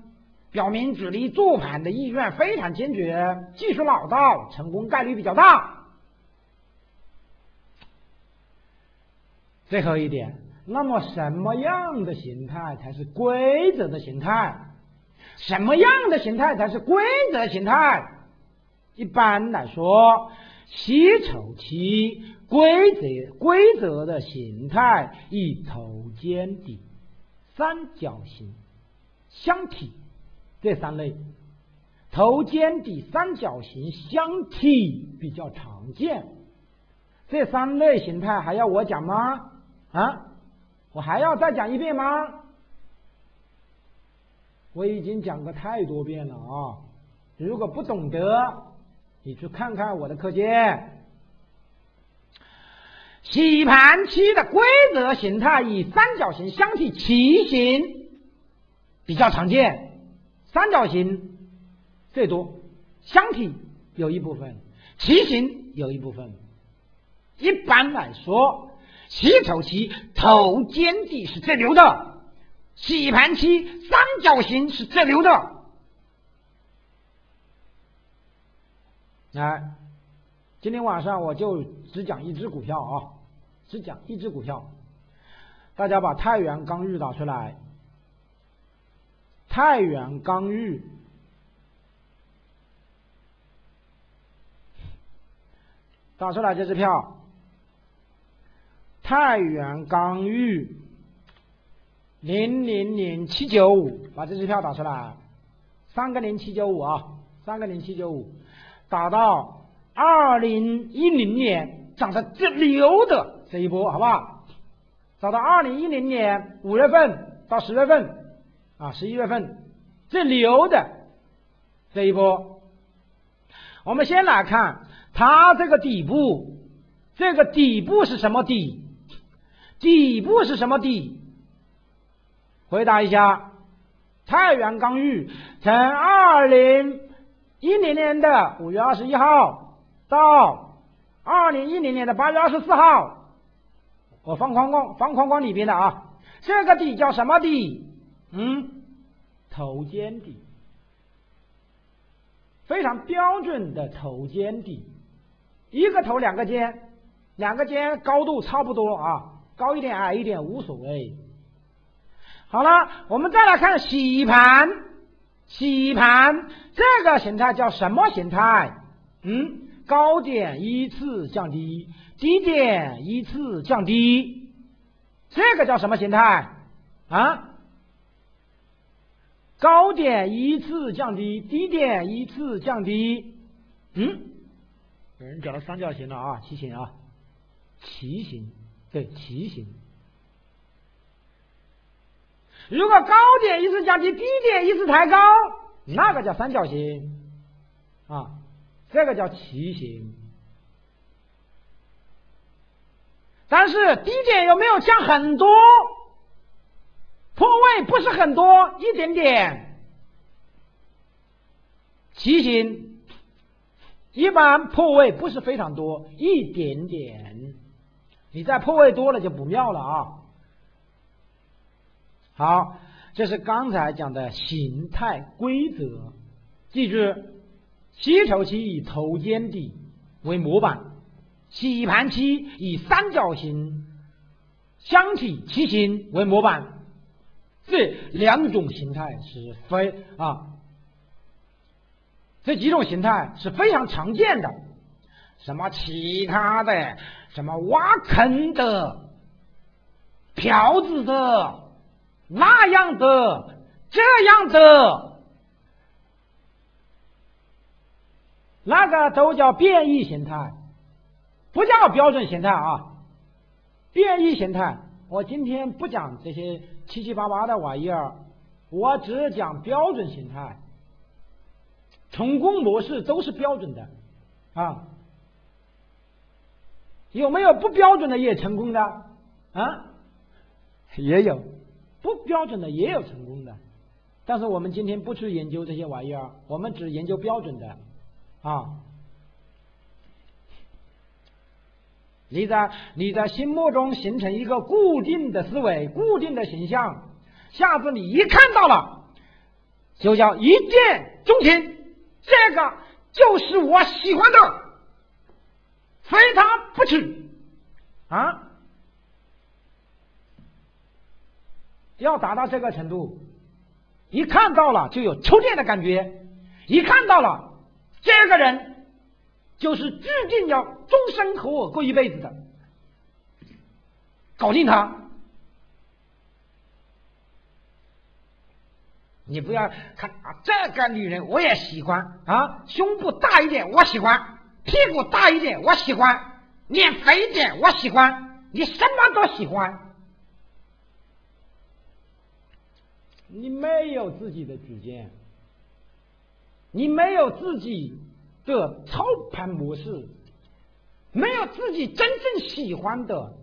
表明主力做盘的意愿非常坚决，技术老道，成功概率比较大。最后一点。那么什么样的形态才是规则的形态？什么样的形态才是规则形态？一般来说，吸筹期规则规则的形态以头肩底、三角形、箱体这三类，头肩底、三角形、箱体比较常见。这三类形态还要我讲吗？啊？我还要再讲一遍吗？我已经讲过太多遍了啊！如果不懂得，你去看看我的课件。洗盘期的规则形态以三角形、箱体、旗形比较常见，三角形最多，箱体有一部分，旗形有一部分。一般来说。洗筹期头肩底是最牛的，洗盘期三角形是最牛的。来，今天晚上我就只讲一只股票啊，只讲一只股票。大家把太原钢玉打出来，太原钢玉打出来这支票。太原钢玉零零零七九五，把这支票打出来，三个零七九五啊，三个零七九五，打到二零一零年涨得最牛的这一波，好不好？找到二零一零年五月份到十月份啊，十一月份最牛的这一波，我们先来看它这个底部，这个底部是什么底？底部是什么底？回答一下。太原钢玉从二零一零年的五月二十一号到二零一零年的八月二十四号，我方框框方框框里边的啊，这个底叫什么底？嗯，头肩底，非常标准的头肩底，一个头两个肩，两个肩高度差不多啊。高一点矮一点无所谓。好了，我们再来看洗盘，洗盘这个形态叫什么形态？嗯，高点依次降低，低点依次降低，这个叫什么形态？啊？高点依次降低，低点依次降低。嗯，有人讲了三角形了啊，旗形啊，旗形。对，旗形。如果高点一次降低，低点一次抬高，那个叫三角形，啊，这个叫旗形。但是低点有没有降很多？破位不是很多，一点点。旗形一般破位不是非常多，一点点。你再破位多了就不妙了啊！好，这是刚才讲的形态规则，记住，吸筹期以头肩底为模板，洗盘期以三角形、箱体、旗形为模板，这两种形态是非啊，这几种形态是非常常见的。什么其他的，什么挖坑的、票子的、那样的、这样的，那个都叫变异形态，不叫标准形态啊！变异形态，我今天不讲这些七七八八的玩意儿，我只讲标准形态。成功模式都是标准的啊。有没有不标准的也成功的啊？也有不标准的也有成功的，但是我们今天不去研究这些玩意儿，我们只研究标准的啊。你在你在心目中形成一个固定的思维、固定的形象，下次你一看到了，就叫一见钟情，这个就是我喜欢的，非他不娶啊！要达到这个程度，一看到了就有触电的感觉，一看到了这个人。就是注定要终身和我过一辈子的，搞定他。你不要看啊，这个女人我也喜欢。啊，胸部大一点我喜欢，屁股大一点我喜欢，脸肥一点我喜欢，你什么都喜欢，你没有自己的主见，你没有自己。的操盘模式，没有自己真正喜欢的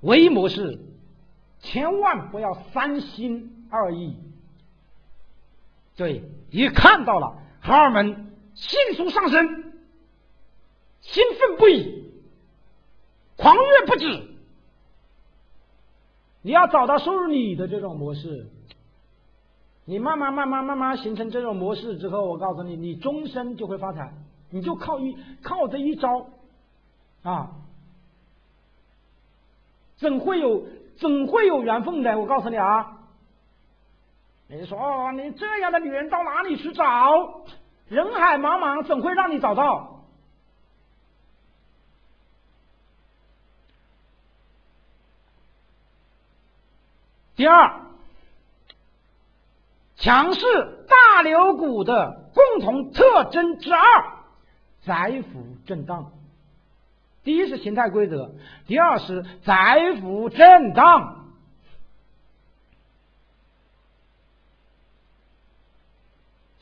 唯一模式，千万不要三心二意。对，一看到了，荷尔蒙迅速上升，兴奋不已，狂热不止。你要找到收入你的这种模式。你慢慢慢慢慢慢形成这种模式之后，我告诉你，你终身就会发财，你就靠一靠这一招，啊，怎会有怎会有缘分的？我告诉你啊，你说哦，你这样的女人到哪里去找？人海茫茫，怎会让你找到？第二。强势大牛股的共同特征之二，窄幅震荡。第一是形态规则，第二是窄幅震荡。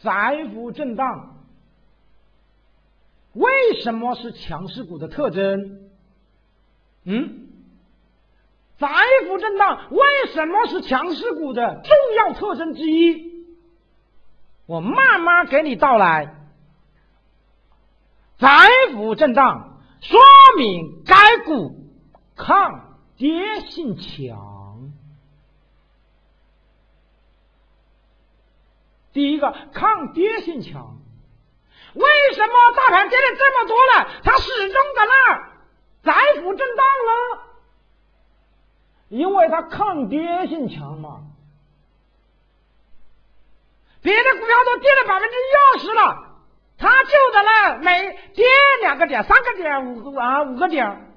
窄幅震荡为什么是强势股的特征？嗯，窄幅震荡为什么是强势股的重要特征之一？我慢慢给你道来，窄幅震荡说明该股抗跌性强。第一个抗跌性强，为什么大盘跌了这么多了，它始终在那儿窄幅震荡了？因为它抗跌性强嘛。别的股票都跌了百分之一二十了，它就在那每跌两个点、三个点、五个啊五个点，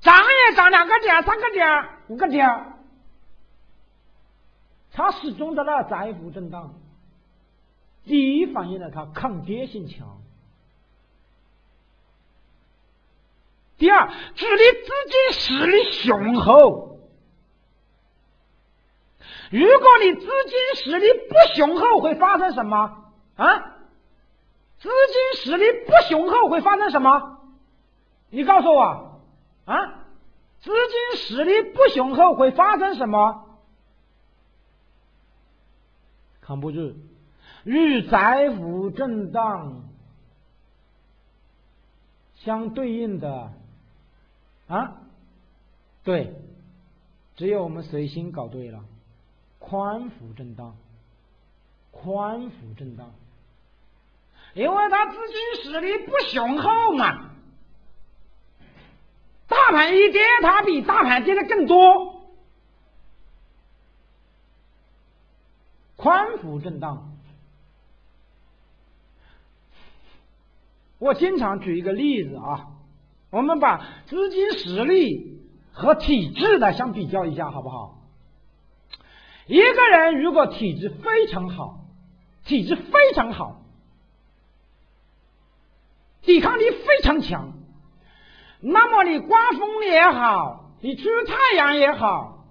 涨也涨两个点、三个点、五个点，它始终在那窄幅震荡。第一反映了它抗跌性强。第二，指的资金实力雄厚。如果你资金实力不雄厚，会发生什么啊？资金实力不雄厚会发生什么？你告诉我啊！资金实力不雄厚会发生什么？扛不住，与窄幅震荡相对应的啊？对，只有我们随心搞对了。宽幅震荡，宽幅震荡，因为它资金实力不雄厚嘛。大盘一跌，它比大盘跌的更多。宽幅震荡，我经常举一个例子啊，我们把资金实力和体质的相比较一下，好不好？一个人如果体质非常好，体质非常好，抵抗力非常强，那么你刮风也好，你出太阳也好，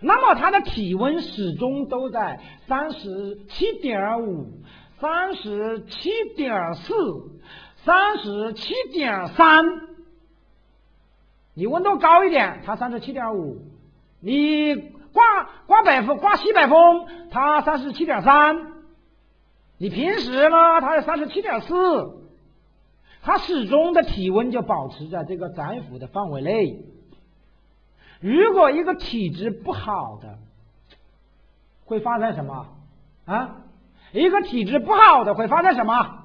那么他的体温始终都在三十七点五、三十七点四，三十七点三。你温度高一点，它三十七点五；你刮刮北风，刮西北风，它三十七点三。你平时呢，它是三十七点四，它始终的体温就保持在这个窄幅的范围内。如果一个体质不好的，会发生什么？啊，一个体质不好的会发生什么？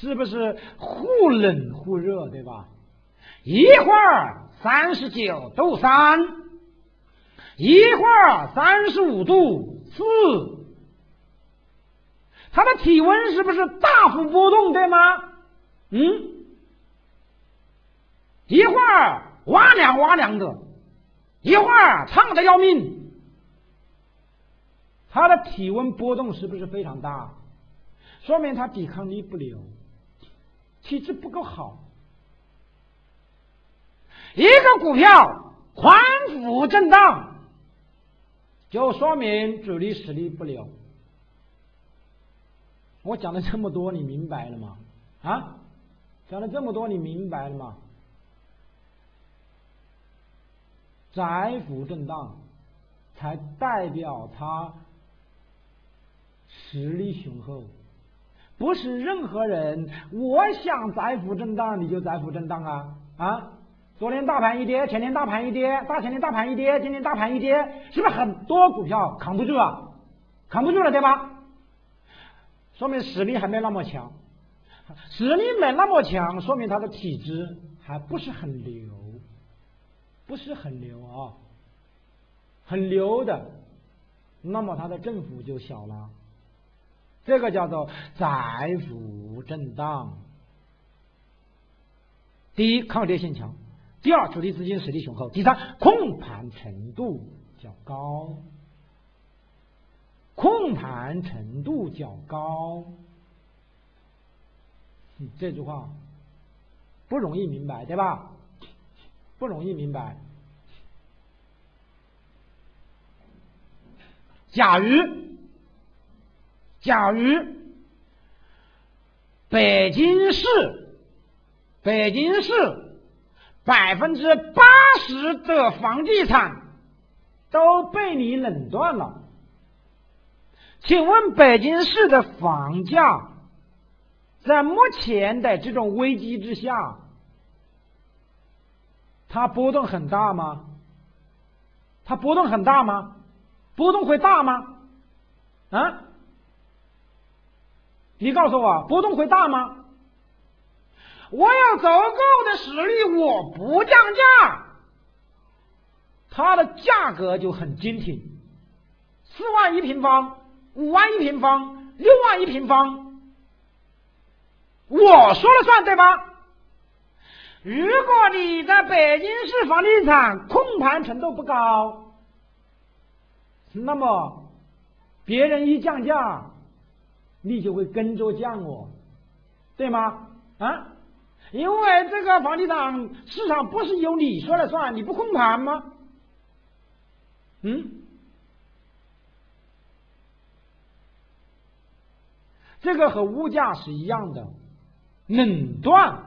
是不是忽冷忽热，对吧？一会儿三十九度三。一会儿三十五度四，它的体温是不是大幅波动？对吗？嗯，一会儿哇凉哇凉的，一会儿烫的要命，它的体温波动是不是非常大？说明它抵抗力不流，体质不够好。一个股票宽幅震荡。就说明主力实力不了。我讲了这么多，你明白了吗？啊，讲了这么多，你明白了吗？窄幅震荡才代表它实力雄厚，不是任何人我想窄幅震荡你就窄幅震荡啊啊！昨天大盘一跌，前天大盘一跌，大前天大盘一跌，今天大盘一跌，是不是很多股票扛不住啊？扛不住了，对吧？说明实力还没那么强，实力没那么强，说明他的体质还不是很牛，不是很牛啊，很牛的，那么它的振幅就小了，这个叫做窄幅震荡。第一，抗跌性强。第二，主力资金实力雄厚；第三，控盘程度较高，控盘程度较高。这句话不容易明白，对吧？不容易明白。假如，假如北京市，北京市。百分之八十的房地产都被你垄断了，请问北京市的房价在目前的这种危机之下，它波动很大吗？它波动很大吗？波动会大吗？啊？你告诉我，波动会大吗？我有足够的实力，我不降价，它的价格就很坚挺，四万一平方，五万一平方，六万一平方，我说了算，对吧？如果你在北京市房地产控盘程度不高，那么别人一降价，你就会跟着降哦，对吗？啊？因为这个房地产市场不是由你说了算，你不控盘吗？嗯，这个和物价是一样的，垄断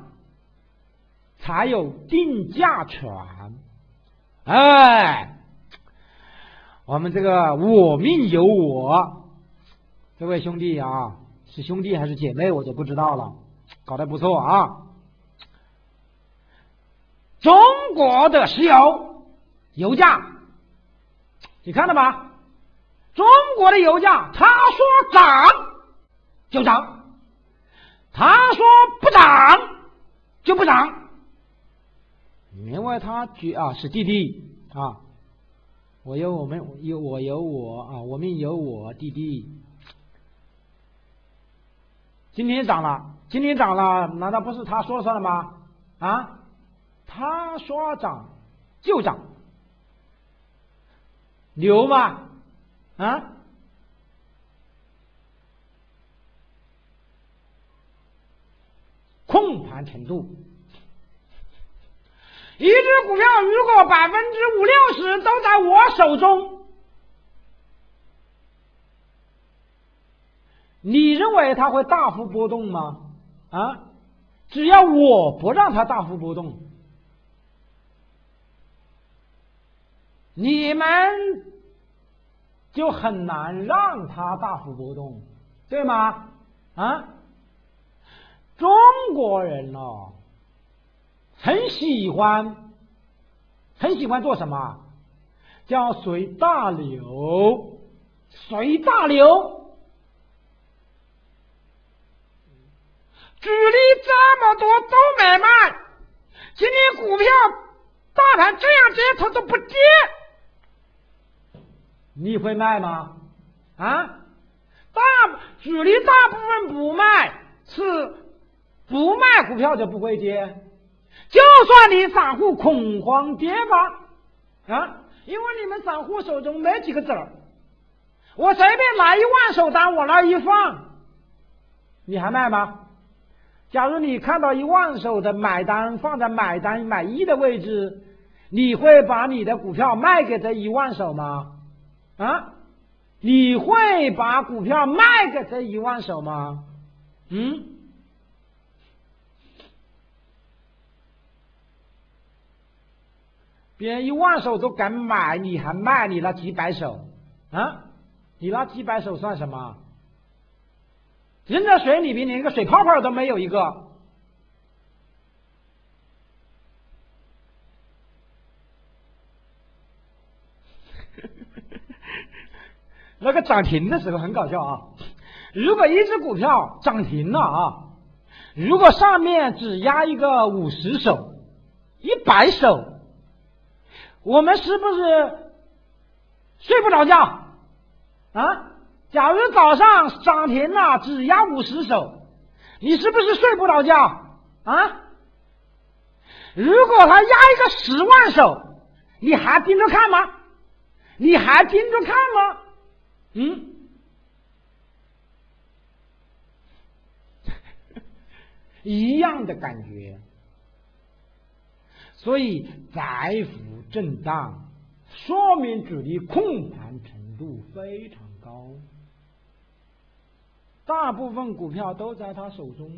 才有定价权。哎，我们这个我命由我，这位兄弟啊，是兄弟还是姐妹我就不知道了，搞得不错啊。中国的石油油价，你看到吗？中国的油价，他说涨就涨，他说不涨就不涨，因为他觉啊是弟弟啊，我有我们有我有我啊，我们有我弟弟。今天涨了，今天涨了，难道不是他说了算了吗？啊？他说涨就涨，牛吗？啊？控盘程度，一只股票如果百分之五六十都在我手中，你认为它会大幅波动吗？啊，只要我不让它大幅波动，你们就很难让它大幅波动，对吗？啊，中国人哦，很喜欢，很喜欢做什么？叫随大流，随大流。主力这么多都买卖，今天股票大盘这样跌，它都不跌，你会卖吗？啊，大主力大部分不卖，是不卖股票就不会跌。就算你散户恐慌跌吧，啊，因为你们散户手中没几个子儿，我随便拿一万手单往那一放，你还卖吗？假如你看到一万手的买单放在买单买一的位置，你会把你的股票卖给这一万手吗？啊，你会把股票卖给这一万手吗？嗯，别人一万手都敢买，你还卖你那几百手啊？你那几百手算什么？人在水里边连个水泡泡都没有一个，那个涨停的时候很搞笑啊！如果一只股票涨停了啊，如果上面只压一个五十手、一百手，我们是不是睡不着觉啊？假如早上涨停了，只压五十手，你是不是睡不着觉啊？如果他压一个十万手，你还盯着看吗？你还盯着看吗？嗯，一样的感觉。所以窄幅震荡，说明主力控盘程度非常高。大部分股票都在他手中。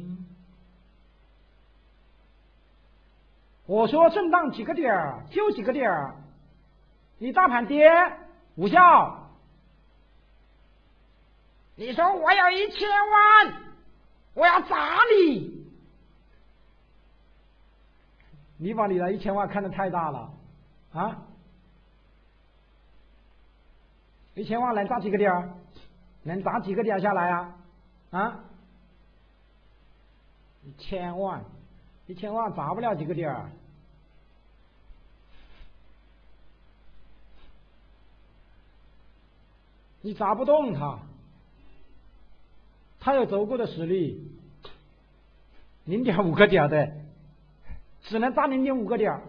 我说震荡几个点儿就几个点儿，你大盘跌无效。你说我有一千万，我要砸你，你把你的一千万看得太大了啊！一千万能砸几个点儿？能砸几个点下来啊？啊，一千万，一千万砸不了几个点儿，你砸不动它，它有足够的实力，零点五个点的，只能砸零点五个点，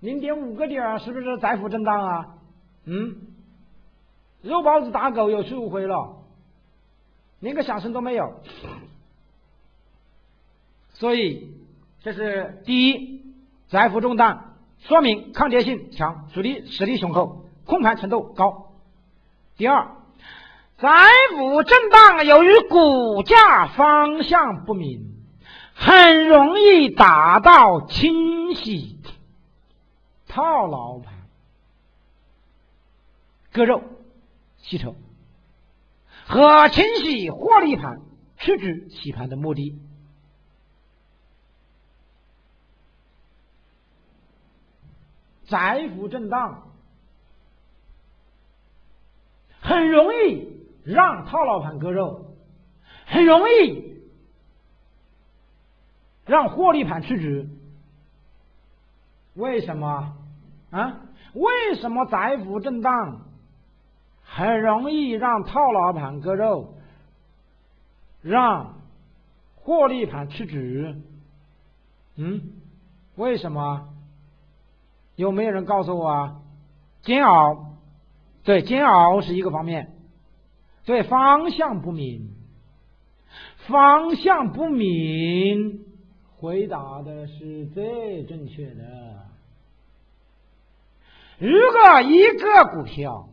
零点五个点是不是窄幅震荡啊？嗯，肉包子打狗有去无回了。连个响声都没有，所以这是第一，窄幅震荡说明抗跌性强，主力实力雄厚，控盘程度高。第二，窄幅震荡由于股价方向不明，很容易达到清洗套牢盘、割肉、吸筹。和清洗获利盘、出局洗盘的目的，窄幅震荡很容易让套牢盘割肉，很容易让获利盘出局。为什么啊？为什么窄幅震荡？很容易让套牢盘割肉，让获利盘吃纸。嗯，为什么？有没有人告诉我啊？煎熬，对，煎熬是一个方面。对，方向不明，方向不明，回答的是最正确的。如果一个股票，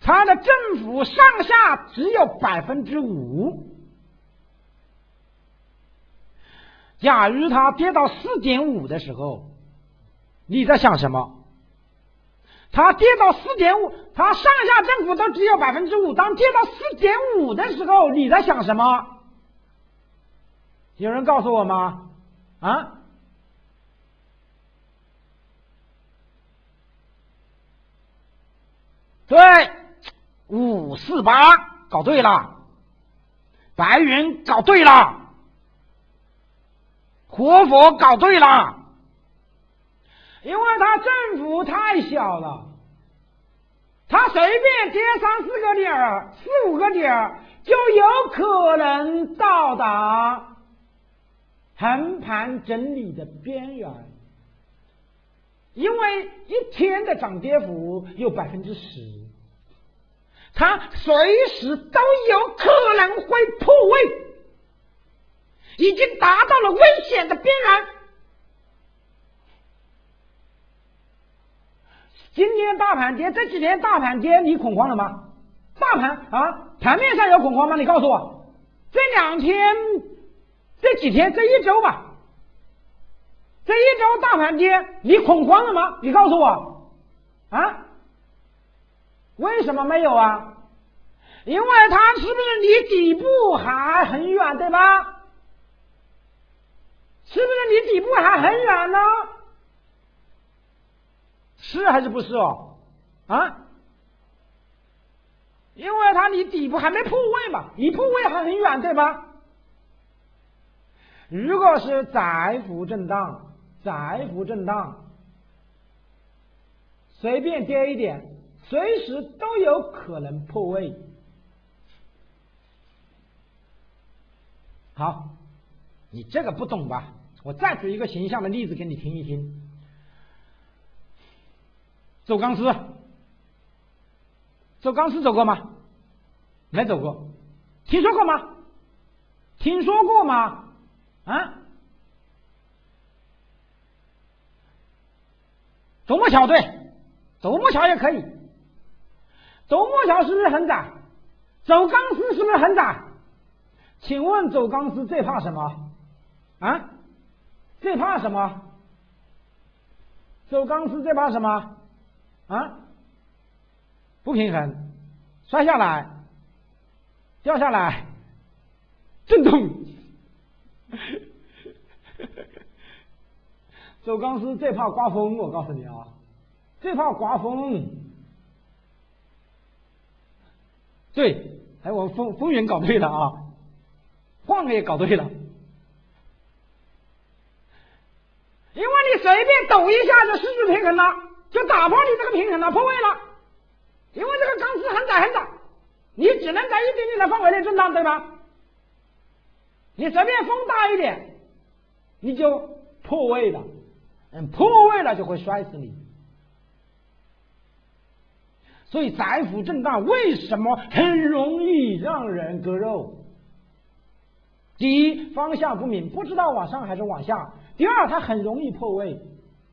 它的振幅上下只有百分之五。假如它跌到四点五的时候，你在想什么？它跌到四点五，它上下振幅都只有百分之五。当跌到四点五的时候，你在想什么？有人告诉我吗？啊？对，五四八搞对了，白云搞对了，活佛搞对了。因为它振幅太小了，它随便跌三四个点儿、四五个点儿，就有可能到达横盘整理的边缘。因为一天的涨跌幅有百分之十，它随时都有可能会破位，已经达到了危险的边缘。今天大盘跌，这几天大盘跌，你恐慌了吗？大盘啊，盘面上有恐慌吗？你告诉我，这两天、这几天、这一周吧，这一周大盘跌，你恐慌了吗？你告诉我，啊？为什么没有啊？因为它是不是离底部还很远，对吧？是不是离底部还很远呢？是还是不是哦？啊？因为它离底部还没破位嘛，离破位还很远，对吧？如果是窄幅震荡，窄幅震荡，随便跌一点，随时都有可能破位。好，你这个不懂吧？我再举一个形象的例子给你听一听。走钢丝，走钢丝走过吗？没走过，听说过吗？听说过吗？啊？独木桥对，独木桥也可以。独木桥是不是很窄？走钢丝是不是很窄？请问走钢丝最怕什么？啊？最怕什么？走钢丝最怕什么？啊，不平衡，摔下来，掉下来，震动。走钢丝最怕刮风，我告诉你啊，最怕刮风。对，哎，我风风云搞对了啊，晃也搞对了，因为你随便抖一下就失去平衡了。就打破你这个平衡了，破位了，因为这个钢丝很窄很窄，你只能在一点点的范围内震荡，对吧？你随便风大一点，你就破位了，嗯，破位了就会摔死你。所以窄幅震荡为什么很容易让人割肉？第一，方向不明，不知道往上还是往下；第二，它很容易破位，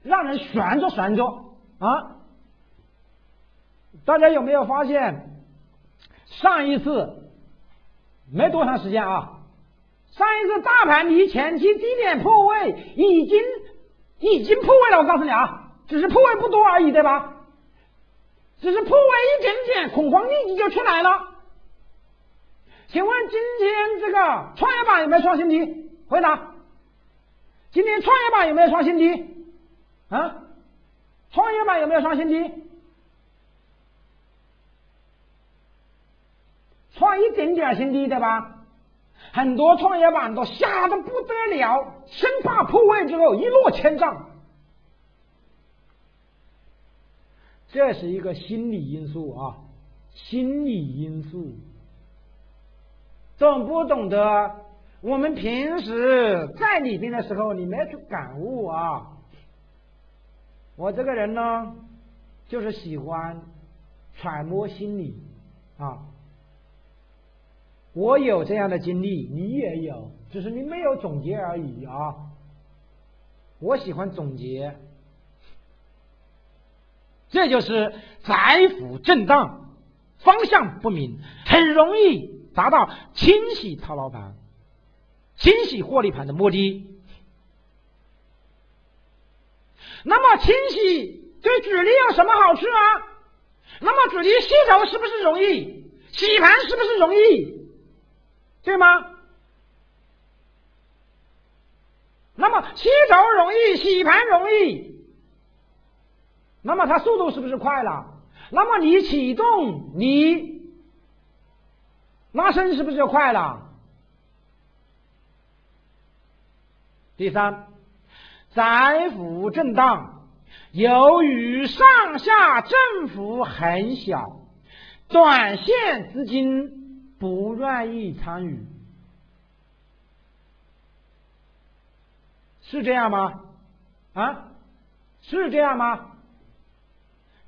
让人悬着悬着。啊！大家有没有发现，上一次没多长时间啊，上一次大盘离前期低点破位已经已经破位了。我告诉你啊，只是破位不多而已，对吧？只是破位一点点，恐慌立即就出来了。请问今天这个创业板有没有创新低？回答。今天创业板有没有创新低？啊？创业板有没有创新低？创一点点新低，对吧？很多创业板都吓得不得了，生怕破位之后一落千丈。这是一个心理因素啊，心理因素。懂不懂得？我们平时在里边的时候，你没去感悟啊。我这个人呢，就是喜欢揣摩心理啊。我有这样的经历，你也有，只是你没有总结而已啊。我喜欢总结，这就是窄幅震荡方向不明，很容易达到清洗套牢盘、清洗获利盘的目的。那么清洗对主力有什么好处啊？那么主力吸筹是不是容易？洗盘是不是容易？对吗？那么吸筹容易，洗盘容易，那么它速度是不是快了？那么你启动你拉伸是不是就快了？第三，窄幅震荡，由于上下振幅很小，短线资金不愿意参与，是这样吗？啊，是这样吗？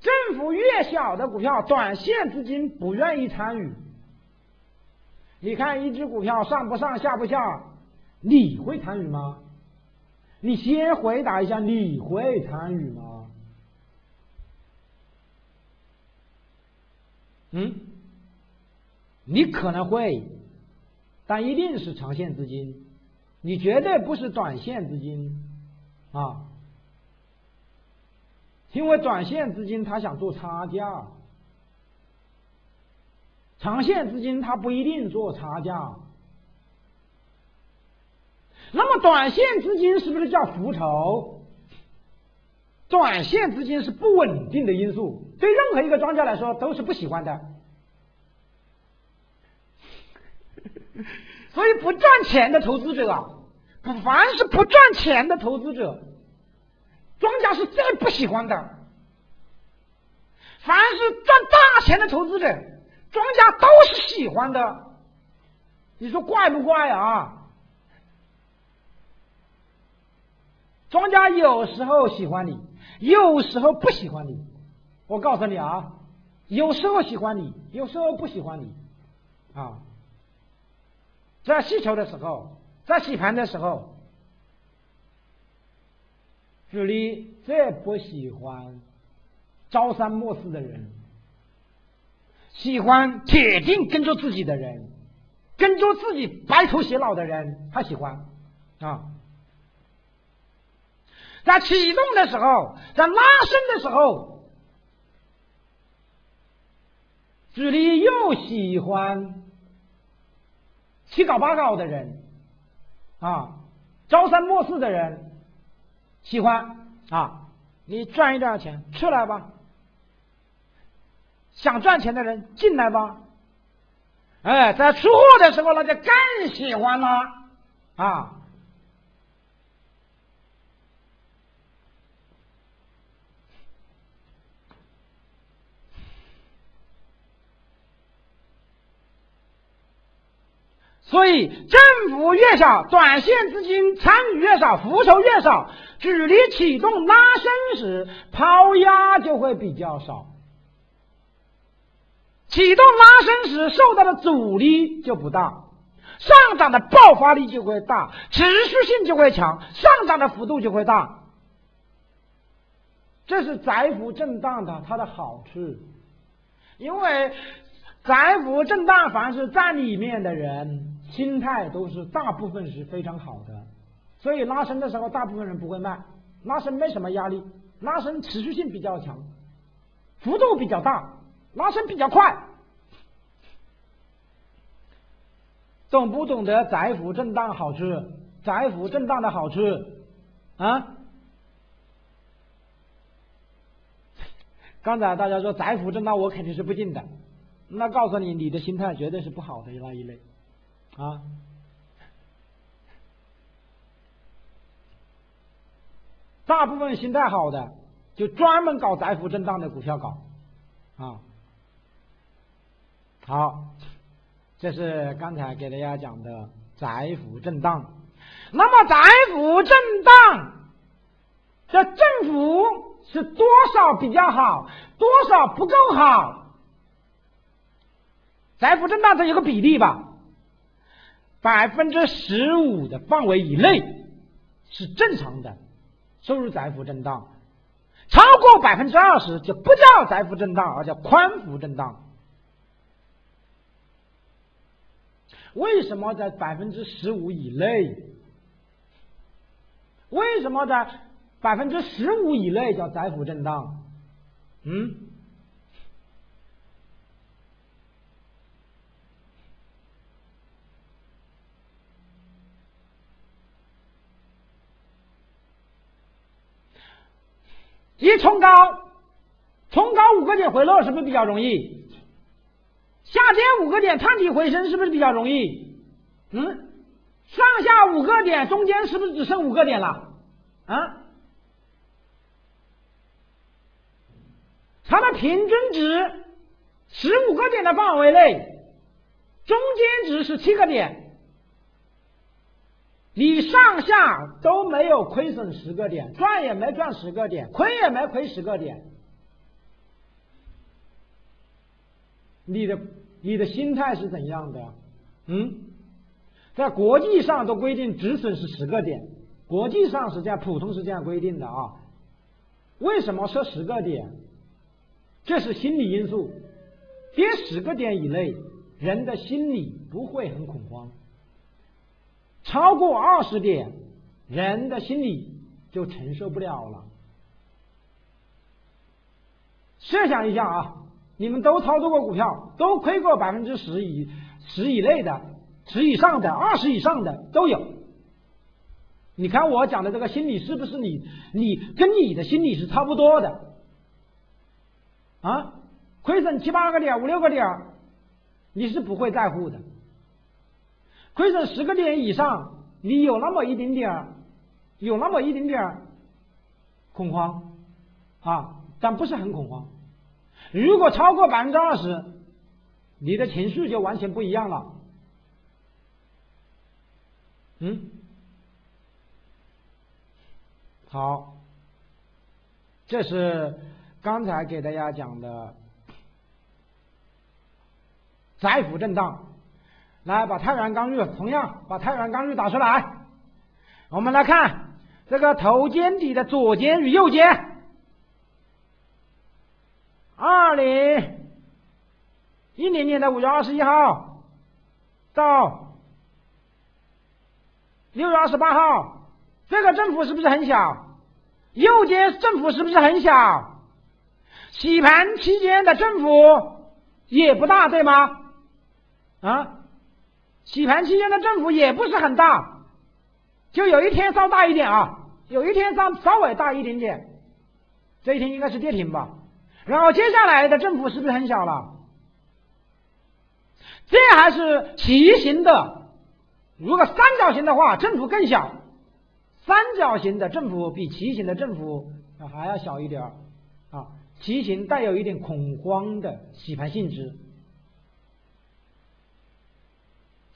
政府越小的股票，短线资金不愿意参与。你看一只股票上不上下不下，你会参与吗？你先回答一下，你会参与吗？嗯，你可能会，但一定是长线资金，你绝对不是短线资金啊。因为短线资金他想做差价，长线资金他不一定做差价。那么短线资金是不是叫浮筹？短线资金是不稳定的因素，对任何一个庄家来说都是不喜欢的。所以不赚钱的投资者啊，凡是不赚钱的投资者。庄家是最不喜欢的，凡是赚大钱的投资者，庄家都是喜欢的。你说怪不怪啊？庄家有时候喜欢你，有时候不喜欢你。我告诉你啊，有时候喜欢你，有时候不喜欢你。啊，在吸筹的时候，在洗盘的时候。主力最不喜欢朝三暮四的人，喜欢铁定跟着自己的人，跟着自己白头偕老的人，他喜欢啊。在启动的时候，在拉伸的时候，主力又喜欢七搞八搞的人啊，朝三暮四的人。喜欢啊！你赚一点钱出来吧，想赚钱的人进来吧。哎，在出货的时候那就更喜欢了啊！所以，振幅越小，短线资金参与越少，浮筹越少，主力启动拉升时，抛压就会比较少。启动拉升时受到的阻力就不大，上涨的爆发力就会大，持续性就会强，上涨的幅度就会大。这是窄幅震荡的它的好处，因为窄幅震荡，凡是在里面的人。心态都是大部分是非常好的，所以拉伸的时候，大部分人不会卖。拉伸没什么压力，拉伸持续性比较强，幅度比较大，拉伸比较快。懂不懂得窄幅震荡好处？窄幅震荡的好处啊？刚才大家说窄幅震荡，我肯定是不进的。那告诉你，你的心态绝对是不好的那一类。啊，大部分心态好的，就专门搞窄幅震荡的股票搞，啊，好，这是刚才给大家讲的窄幅震荡。那么窄幅震荡的振幅是多少比较好？多少不够好？窄幅震荡它有个比例吧？百分之十五的范围以内是正常的收入窄幅震荡超过百分之二十就不叫窄幅震荡而叫宽幅震荡为什么在百分之十五以内？为什么在百分之十五以内叫窄幅震荡嗯？一冲高，冲高五个点回落是不是比较容易？下跌五个点探底回升是不是比较容易？嗯，上下五个点中间是不是只剩五个点了？啊，它的平均值十五个点的范围内，中间值是七个点，你上下都没有亏损十个点，赚也没赚十个点，亏也没亏十个点，你的。你的心态是怎样的？嗯，在国际上都规定止损是十个点，国际上是这样，普通是这样规定的啊。为什么设十个点？这是心理因素，跌十个点以内，人的心理不会很恐慌；超过二十点，人的心理就承受不了了。设想一下啊。你们都操作过股票，都亏过百分之十以十以内的、十以上的、二十以上的都有。你看我讲的这个心理是不是你你跟你的心理是差不多的？啊，亏损七八个点、五六个点，你是不会在乎的。亏损十个点以上，你有那么一丁点儿，有那么一丁点儿恐慌啊，但不是很恐慌。如果超过百分之二十，你的情绪就完全不一样了。嗯，好，这是刚才给大家讲的窄幅震荡。来，把太原钢玉同样把太原钢玉打出来。我们来看这个头肩底的左肩与右肩。二零一零年的五月二十一号到六月二十八号，这个振幅是不是很小？右肩振幅是不是很小？洗盘期间的振幅也不大，对吗？啊，洗盘期间的振幅也不是很大，就有一天稍大一点啊，有一天稍稍微大一点点，这一天应该是跌停吧。然后接下来的振幅是不是很小了？这还是旗形的，如果三角形的话，振幅更小。三角形的振幅比旗形的振幅还要小一点儿啊。旗形带有一点恐慌的洗盘性质，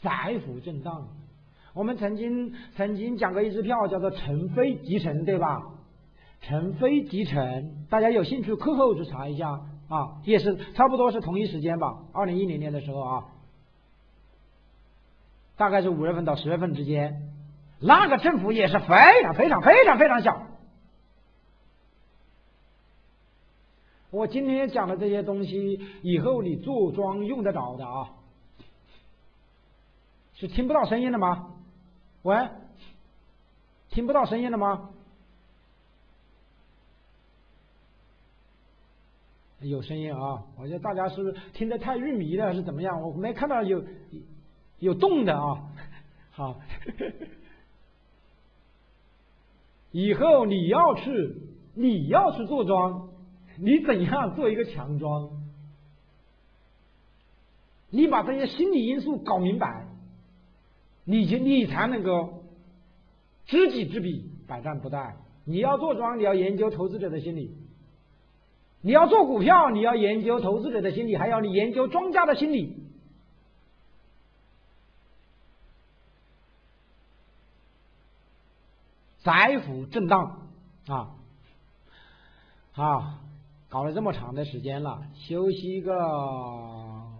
窄幅震荡。我们曾经曾经讲过一支票叫做“成飞集成”，对吧？成飞集成，大家有兴趣课后去查一下啊，也是差不多是同一时间吧，二零一零年的时候啊，大概是五月份到十月份之间，那个振幅也是非常非常非常非常小。我今天讲的这些东西，以后你坐庄用得着的啊，是听不到声音了吗？喂，听不到声音了吗？有声音啊！我觉得大家是不是听得太入迷了，还是怎么样？我没看到有有动的啊。好，以后你要去，你要去做庄，你怎样做一个强庄？你把这些心理因素搞明白，你就你才能够知己知彼，百战不殆。你要做庄，你要研究投资者的心理。你要做股票，你要研究投资者的心理，还要你研究庄家的心理。窄幅震荡啊，啊，搞了这么长的时间了，休息个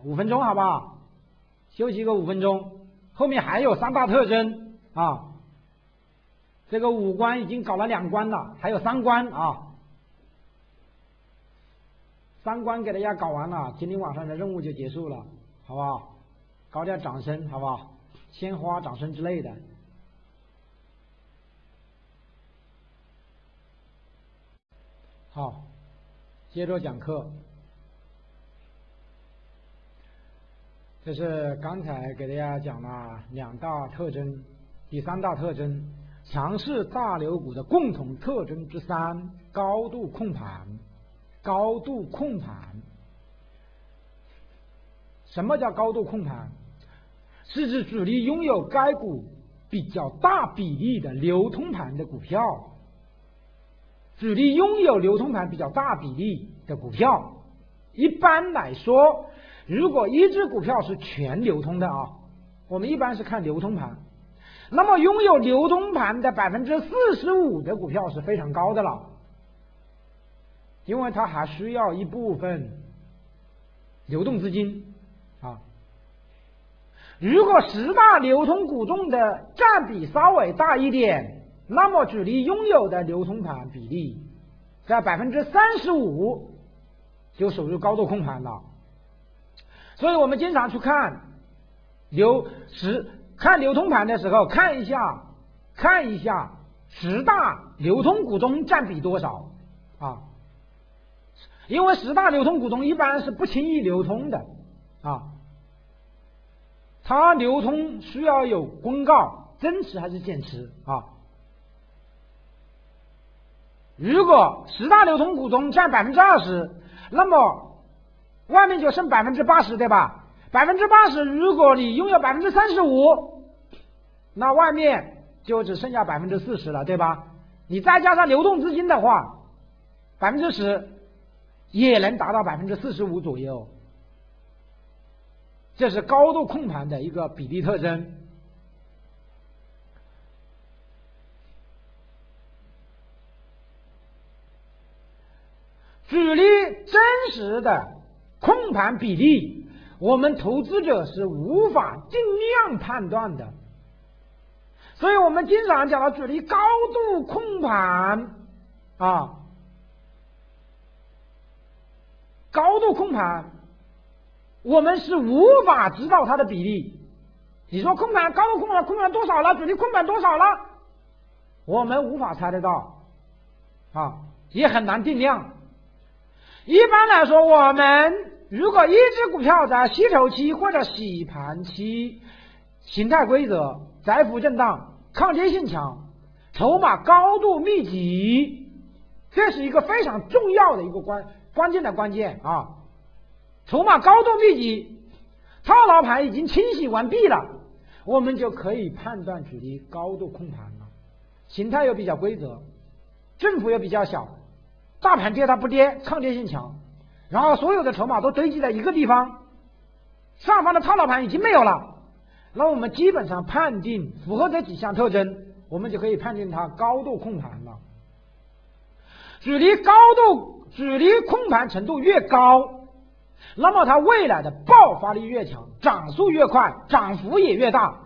五分钟，好不好？休息个五分钟，后面还有三大特征啊。这个五关已经搞了两关了，还有三关啊。三关给大家搞完了，今天晚上的任务就结束了，好不好？搞点掌声，好不好？鲜花、掌声之类的。好，接着讲课。这是刚才给大家讲了两大特征，第三大特征，强势大牛股的共同特征之三：高度控盘。高度控盘。什么叫高度控盘？是指主力拥有该股比较大比例的流通盘的股票，主力拥有流通盘比较大比例的股票。一般来说，如果一只股票是全流通的啊，我们一般是看流通盘，那么拥有流通盘的百分之四十五的股票是非常高的了，因为它还需要一部分流动资金。啊，如果十大流通股中的占比稍微大一点，那么主力拥有的流通盘比例在百分之三十五，就属于高度控盘了。所以我们经常去看流十看流通盘的时候，看一下看一下十大流通股东占比多少啊？因为十大流通股东一般是不轻易流通的啊。它流通需要有公告，增持还是减持啊？如果十大流通股东占百分之二十，那么外面就剩百分之八十，对吧？百分之八十，如果你拥有百分之三十五，那外面就只剩下百分之四十了，对吧？你再加上流动资金的话，百分之十也能达到百分之四十五左右。这是高度控盘的一个比例特征。主力真实的控盘比例，我们投资者是无法定量判断的。所以我们经常讲到主力高度控盘啊，高度控盘。我们是无法知道它的比例。你说控盘高度控盘控盘多少了？主力控盘多少了？我们无法猜得到，啊，也很难定量。一般来说，我们如果一只股票在吸筹期或者洗盘期，形态规则、窄幅震荡、抗跌性强、筹码高度密集，这是一个非常重要的一个关关键的关键啊。筹码高度密集，套牢盘已经清洗完毕了，我们就可以判断主力高度控盘了。形态又比较规则，振幅又比较小，大盘跌它不跌，抗跌性强，然后所有的筹码都堆积在一个地方，上方的套牢盘已经没有了，那我们基本上判定符合这几项特征，我们就可以判定它高度控盘了。主力高度，主力控盘程度越高。那么它未来的爆发力越强，涨速越快，涨幅也越大，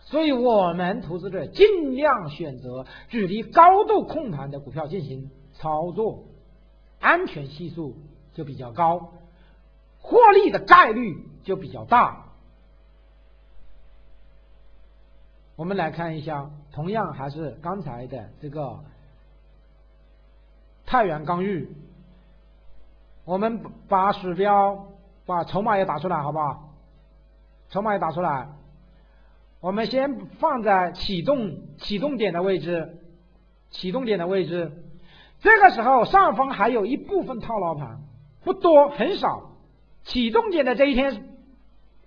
所以我们投资者尽量选择距离高度控盘的股票进行操作，安全系数就比较高，获利的概率就比较大。我们来看一下，同样还是刚才的这个太原钢玉。我们把鼠标把筹码也打出来，好不好？筹码也打出来。我们先放在启动启动点的位置，启动点的位置。这个时候上方还有一部分套牢盘，不多，很少。启动点的这一天，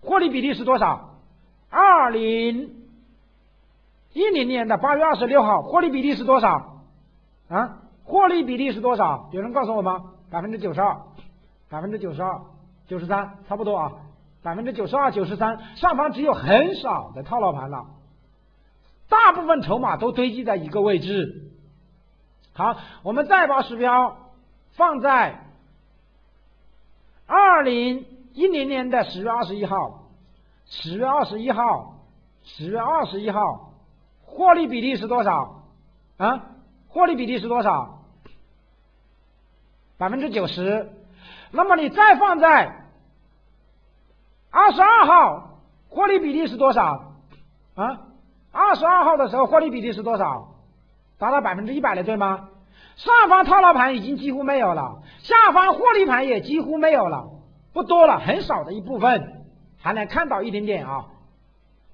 获利比例是多少？二零一零年的八月二十六号，获利比例是多少？啊？获利比例是多少？有人告诉我吗？百分之九十二，百分之九十二，九十三，差不多啊。百分之九十二、九十三，上方只有很少的套牢盘了，大部分筹码都堆积在一个位置。好，我们再把鼠标放在二零一零年的十月二十一号，十月二十一号，十月二十一号，获利比例是多少？啊，获利比例是多少？百分之九十，那么你再放在二十二号，获利比例是多少？啊，二十二号的时候获利比例是多少？达到百分之一百了，对吗？上方套牢盘已经几乎没有了，下方获利盘也几乎没有了，不多了，很少的一部分，还能看到一点点啊，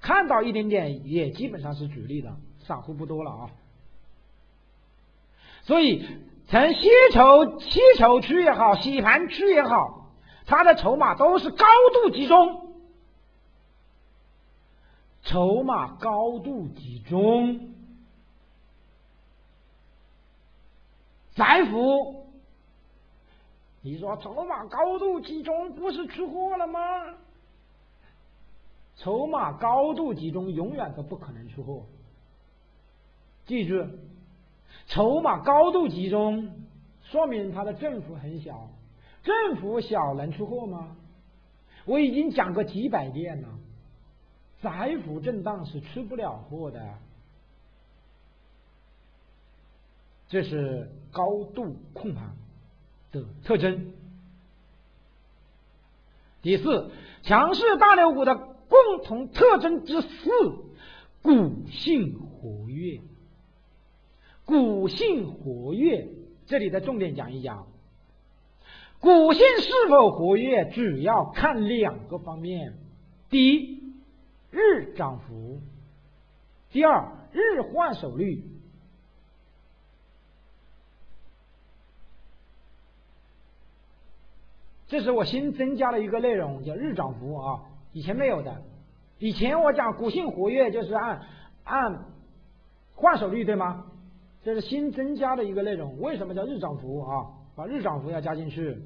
看到一点点也基本上是主力的，散户不多了啊。所以，从吸筹吸筹区也好，洗盘区也好，它的筹码都是高度集中，筹码高度集中。窄幅，你说筹码高度集中不是出货了吗？筹码高度集中永远都不可能出货。记住，筹码高度集中说明它的振幅很小，振幅小能出货吗？我已经讲过几百遍了，窄幅震荡是出不了货的。这是高度控盘的特征。第四，强势大牛股的共同特征之四，股性活跃。股性活跃，这里的重点讲一讲。股性是否活跃，主要看两个方面：第一，日涨幅；第二，日换手率。这是我新增加的一个内容，叫日涨幅啊，以前没有的。以前我讲股性活跃就是按按换手率对吗？这是新增加的一个内容。为什么叫日涨幅啊？把日涨幅要加进去。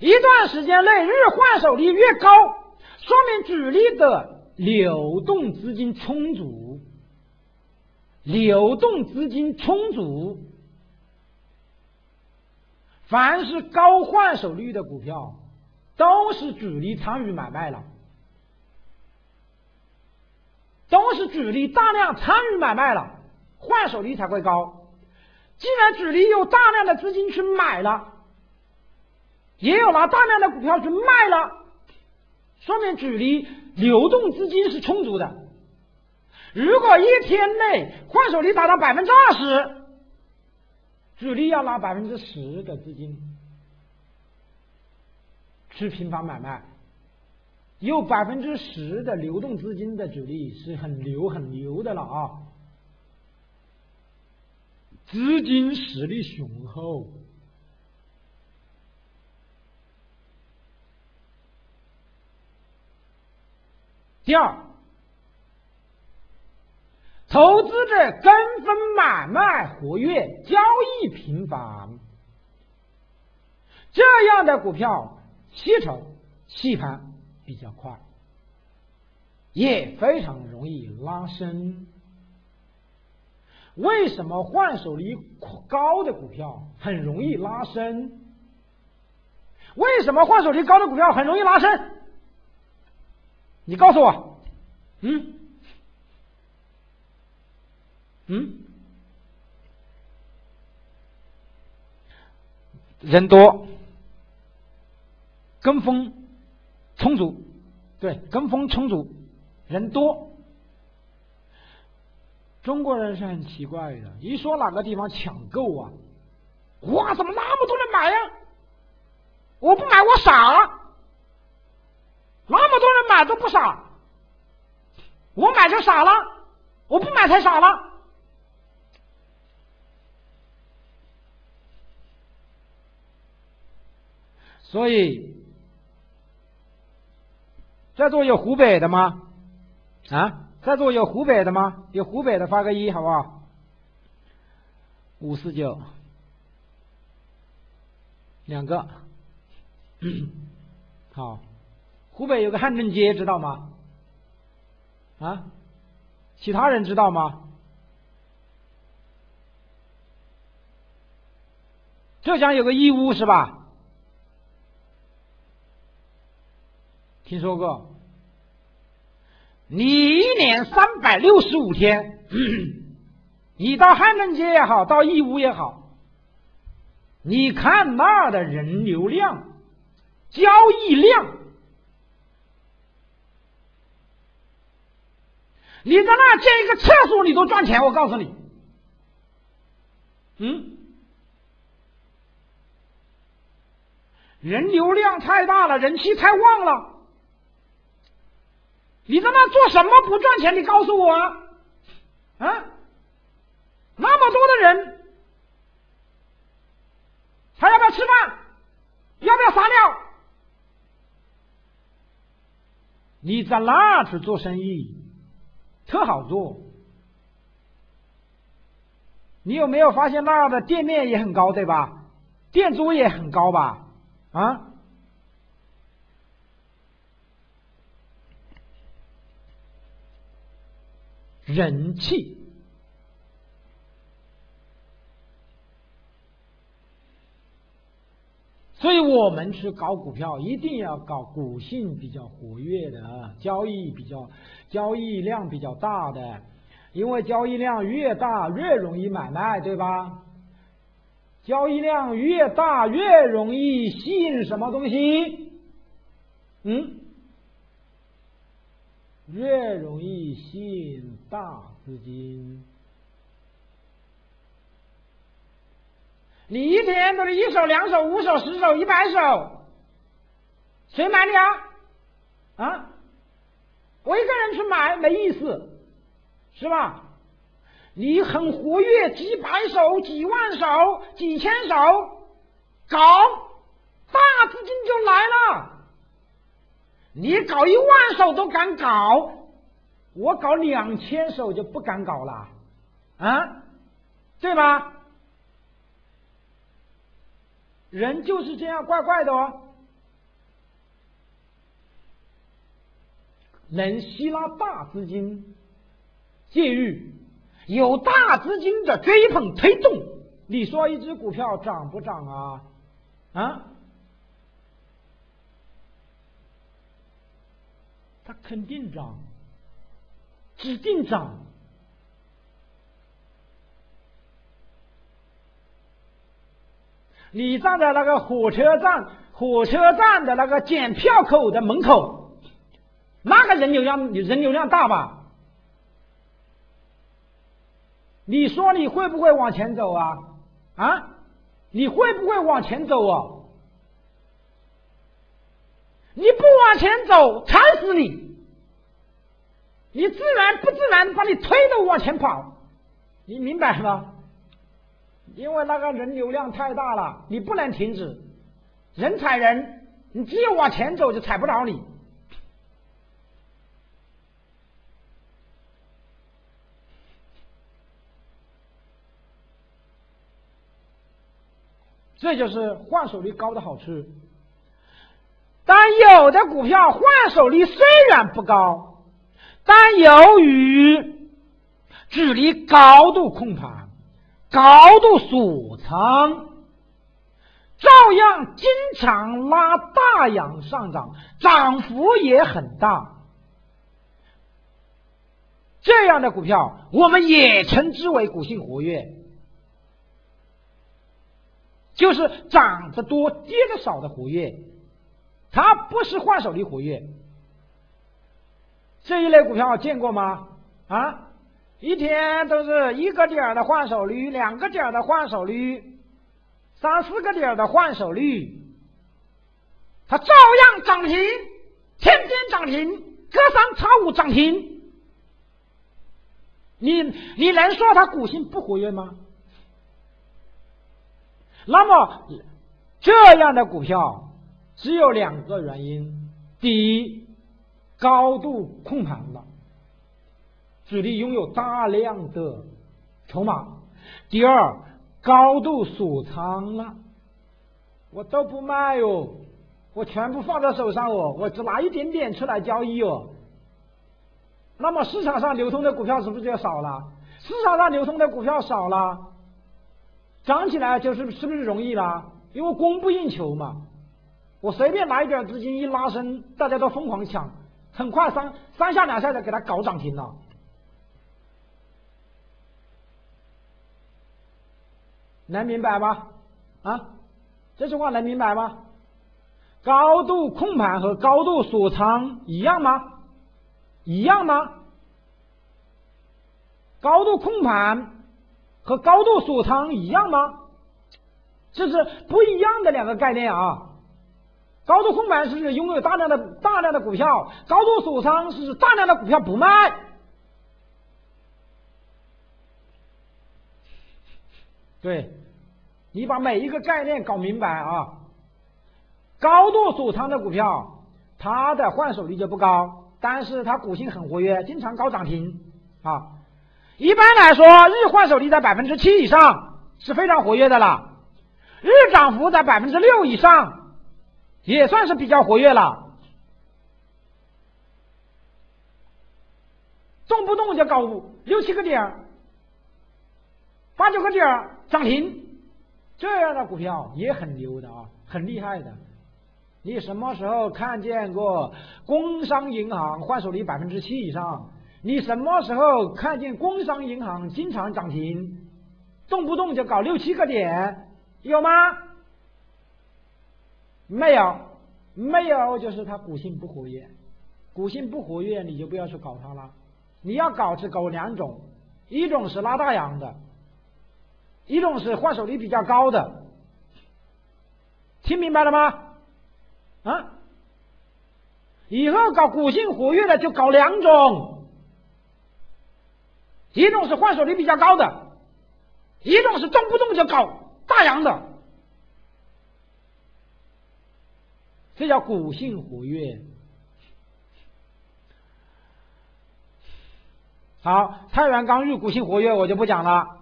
一段时间内日换手率越高，说明主力的流动资金充足，流动资金充足。凡是高换手率的股票，都是主力参与买卖了，都是主力大量参与买卖了，换手率才会高。既然主力有大量的资金去买了，也有拿大量的股票去卖了，说明主力流动资金是充足的。如果一天内换手率达到百分之二十，主力要拿百分之十的资金去频繁买卖，有百分之十的流动资金的主力是很牛很牛的了啊！资金实力雄厚。第二。投资者跟风买卖活跃，交易频繁，这样的股票吸筹吸盘比较快，也非常容易拉升。为什么换手率高的股票很容易拉升？为什么换手率高的股票很容易拉升？你告诉我，嗯？嗯，人多，跟风充足，对，跟风充足，人多。中国人是很奇怪的，一说哪个地方抢购啊，哇，怎么那么多人买呀？我不买我傻了，那么多人买都不傻，我买就傻了，我不买才傻了。所以，在座有湖北的吗？啊，在座有湖北的吗？有湖北的发个一，好不好？五四九，两个，好。湖北有个汉正街，知道吗？啊，其他人知道吗？浙江有个义乌，是吧？听说过，你一年三百六十五天，你到汉正街也好，到义乌也好，你看那儿的人流量、交易量，你在那建一个厕所，你都赚钱，我告诉你。嗯，人流量太大了，人气太旺了。你在那做什么不赚钱？你告诉我啊！那么多的人，他要不要吃饭？要不要撒尿？你在那去做生意，特好做。你有没有发现那的店面也很高，对吧？店租也很高吧？啊？人气，所以我们去搞股票，一定要搞股性比较活跃的，交易比较交易量比较大的，因为交易量越大越容易买卖，对吧？交易量越大越容易吸引什么东西？嗯？越容易吸引大资金。你一天都是一手、两手、五手、十手、一百手，谁买你啊？啊？我一个人去买没意思，是吧？你很活跃，几百手、几万手、几千手，搞大资金就来了。你搞一万手都敢搞，我搞两千手就不敢搞了，啊，对吧？人就是这样怪怪的哦，能吸纳大资金介入，有大资金的追捧推动，你说一只股票涨不涨啊？啊？它肯定涨，指定涨。你站在那个火车站，火车站的那个检票口的门口，那个人流量，人流量大吧？你说你会不会往前走啊？啊？你会不会往前走啊？你不往前走，踩死你！你自然不自然把你推着往前跑，你明白吗？因为那个人流量太大了，你不能停止，人踩人，你只有往前走就踩不着你。这就是换手率高的好处。但有的股票换手率虽然不高，但由于距离高度控盘、高度锁仓，照样经常拉大阳上涨，涨幅也很大。这样的股票，我们也称之为股性活跃，就是涨得多、跌得少的活跃。它不是换手率活跃，这一类股票见过吗？啊，一天都是一个点的换手率，两个点的换手率，三四个点的换手率，它照样涨停，天天涨停，隔三差五涨停。你你能说它股性不活跃吗？那么这样的股票。只有两个原因：第一，高度控盘了，主力拥有大量的筹码；第二，高度锁仓了，我都不卖哟，我全部放在手上哦，我只拿一点点出来交易哦。那么市场上流通的股票是不是就少了？市场上流通的股票少了，涨起来就是是不是容易了？因为供不应求嘛。我随便拿一点资金一拉升，大家都疯狂抢，很快三三下两下的给它搞涨停了。能明白吗？啊，这句话能明白吗？高度控盘和高度锁仓一样吗？一样吗？高度控盘和高度锁仓一样吗？这是不一样的两个概念啊。高度控盘是拥有大量的大量的股票，高度锁仓是大量的股票不卖。对，你把每一个概念搞明白啊。高度锁仓的股票，它的换手率就不高，但是它股性很活跃，经常高涨停啊。一般来说，日换手率在百分之七以上是非常活跃的了，日涨幅在百分之六以上也算是比较活跃了，动不动就搞六七个点八九个点涨停，这样的股票也很牛的啊，很厉害的。你什么时候看见过工商银行换手率百分之七以上？你什么时候看见工商银行经常涨停，动不动就搞六七个点，有吗？没有，没有，就是它股性不活跃，股性不活跃，你就不要去搞它了。你要搞是搞两种，一种是拉大阳的，一种是换手率比较高的，听明白了吗？啊，以后搞股性活跃的就搞两种，一种是换手率比较高的，一种是动不动就搞大阳的，这叫股性活跃。好，太原刚玉股性活跃我就不讲了，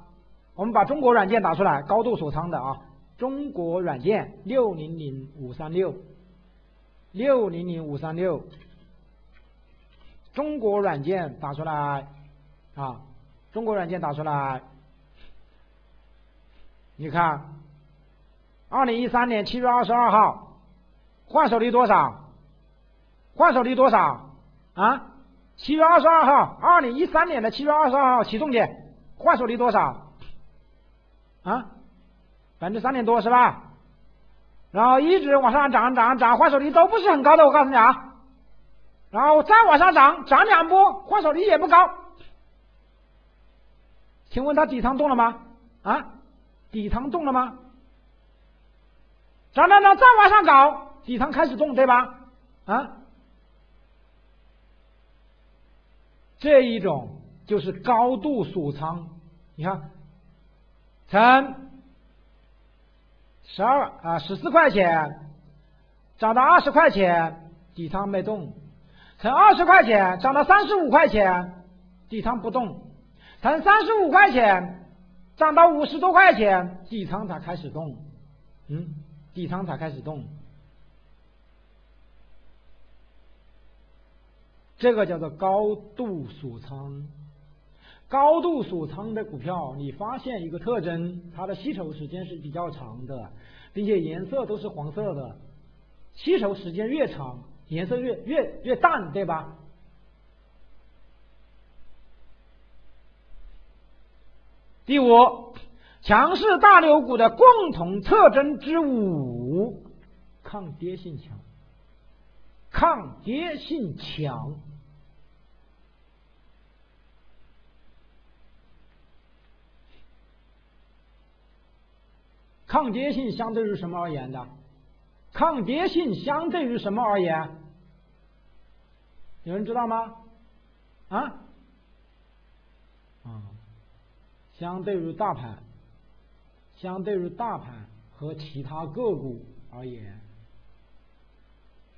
我们把中国软件打出来，高度锁仓的啊，中国软件六零零五三六。六零零五三六，中国软件打出来啊！中国软件打出来，你看，二零一三年七月二十二号，换手率多少？换手率多少？啊？七月二十二号，二零一三年的七月二十二号启动点，换手率多少？啊？百分之三点多是吧？然后一直往上涨涨涨，换手率都不是很高的，我告诉你啊。然后再往上涨，涨两波，换手率也不高。请问它底仓动了吗？啊，底仓动了吗？涨涨涨，再往上搞，底仓开始动，对吧？啊，这一种就是高度锁仓，你看，成。十二啊，十四块钱涨到二十块钱，底仓没动；从二十块钱涨到三十五块钱，底仓不动；从三十五块钱涨到五十多块钱，底仓才开始动。嗯，底仓才开始动。这个叫做高度锁仓。高度锁仓的股票，你发现一个特征，它的吸筹时间是比较长的，并且颜色都是黄色的。吸筹时间越长，颜色越越越淡，对吧？第五，强势大牛股的共同特征之五，抗跌性强，抗跌性强。抗跌性相对于什么而言的？抗跌性相对于什么而言？有人知道吗？啊？啊，相对于大盘，相对于大盘和其他个股而言，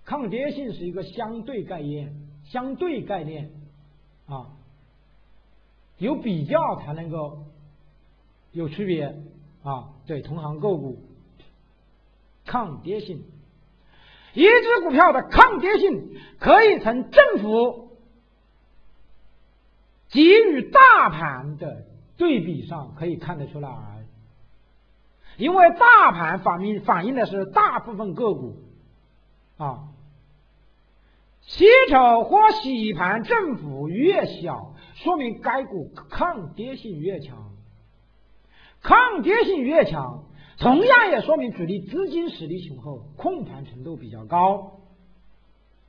抗跌性是一个相对概念，相对概念啊，有比较才能够有区别。啊，对，同行个股抗跌性，一只股票的抗跌性可以从政府给予大盘的对比上可以看得出来，因为大盘反映反映的是大部分个股啊，吸筹或洗盘振幅越小，说明该股抗跌性越强。抗跌性越强，同样也说明主力资金实力雄厚，控盘程度比较高。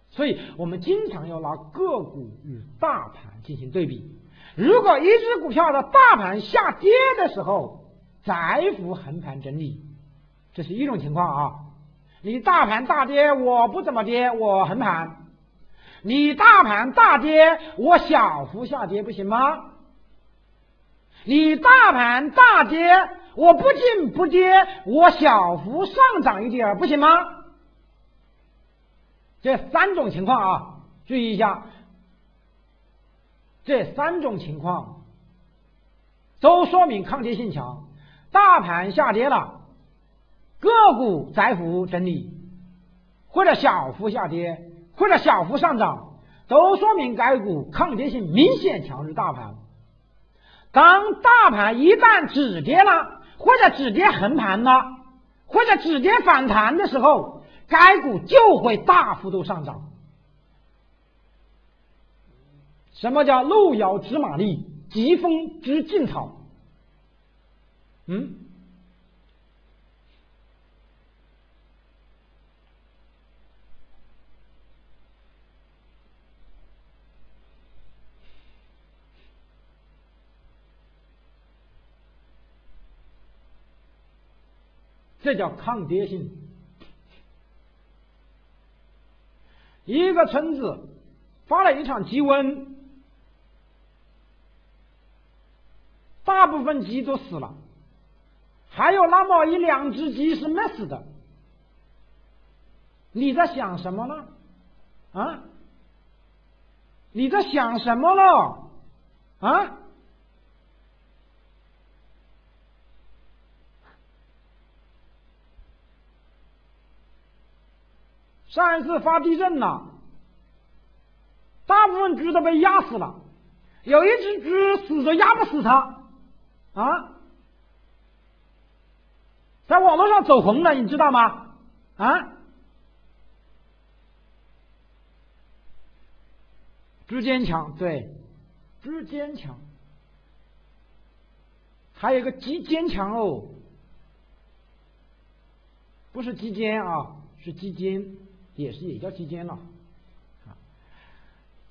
所以我们经常要拿个股与大盘进行对比。如果一只股票的大盘下跌的时候，窄幅横盘整理，这是一种情况啊。你大盘大跌，我不怎么跌，我横盘；你大盘大跌，我小幅下跌，不行吗？你大盘大跌，我不进不跌，我小幅上涨一点，不行吗？这三种情况啊，注意一下，这三种情况都说明抗跌性强。大盘下跌了，个股窄幅整理，或者小幅下跌，或者小幅上涨，都说明该股抗跌性明显强于大盘。当大盘一旦止跌了，或者止跌横盘了，或者止跌反弹的时候，该股就会大幅度上涨。什么叫路遥知马力，疾风知劲草？嗯，这叫抗跌性。一个村子发了一场鸡瘟，大部分鸡都死了。还有那么一两只鸡是没死的，你在想什么呢？啊？你在想什么了？啊？上一次发地震了，大部分猪都被压死了，有一只猪死都压不死它，啊？在网络上走红了，你知道吗？啊，猪坚强，对，猪坚强，还有个鸡坚强哦，不是鸡尖啊，是鸡尖，也是也叫鸡尖了，啊，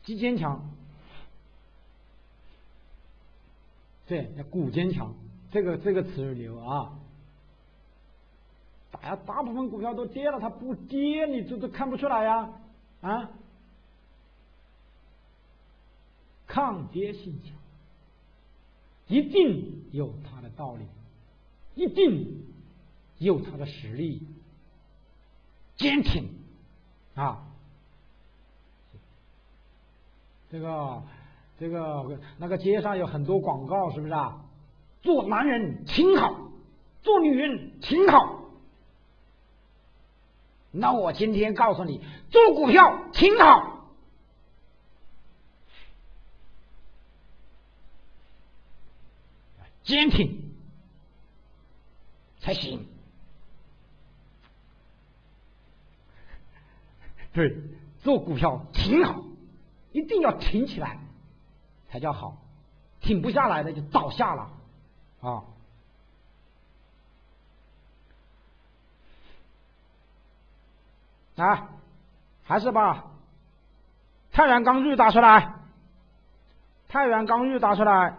鸡坚强，对，叫骨坚强，这个这个词流啊。大家大部分股票都跌了，它不跌，你这都看不出来呀，啊，抗跌性强，一定有它的道理，一定有它的实力，坚挺啊，这个这个那个街上有很多广告，是不是啊？做男人挺好，做女人挺好。那我今天告诉你，做股票挺好，坚挺才行。对，做股票挺好，一定要挺起来才叫好，挺不下来的就倒下了啊。啊，还是把太原钢玉打出来，太原钢玉打出来，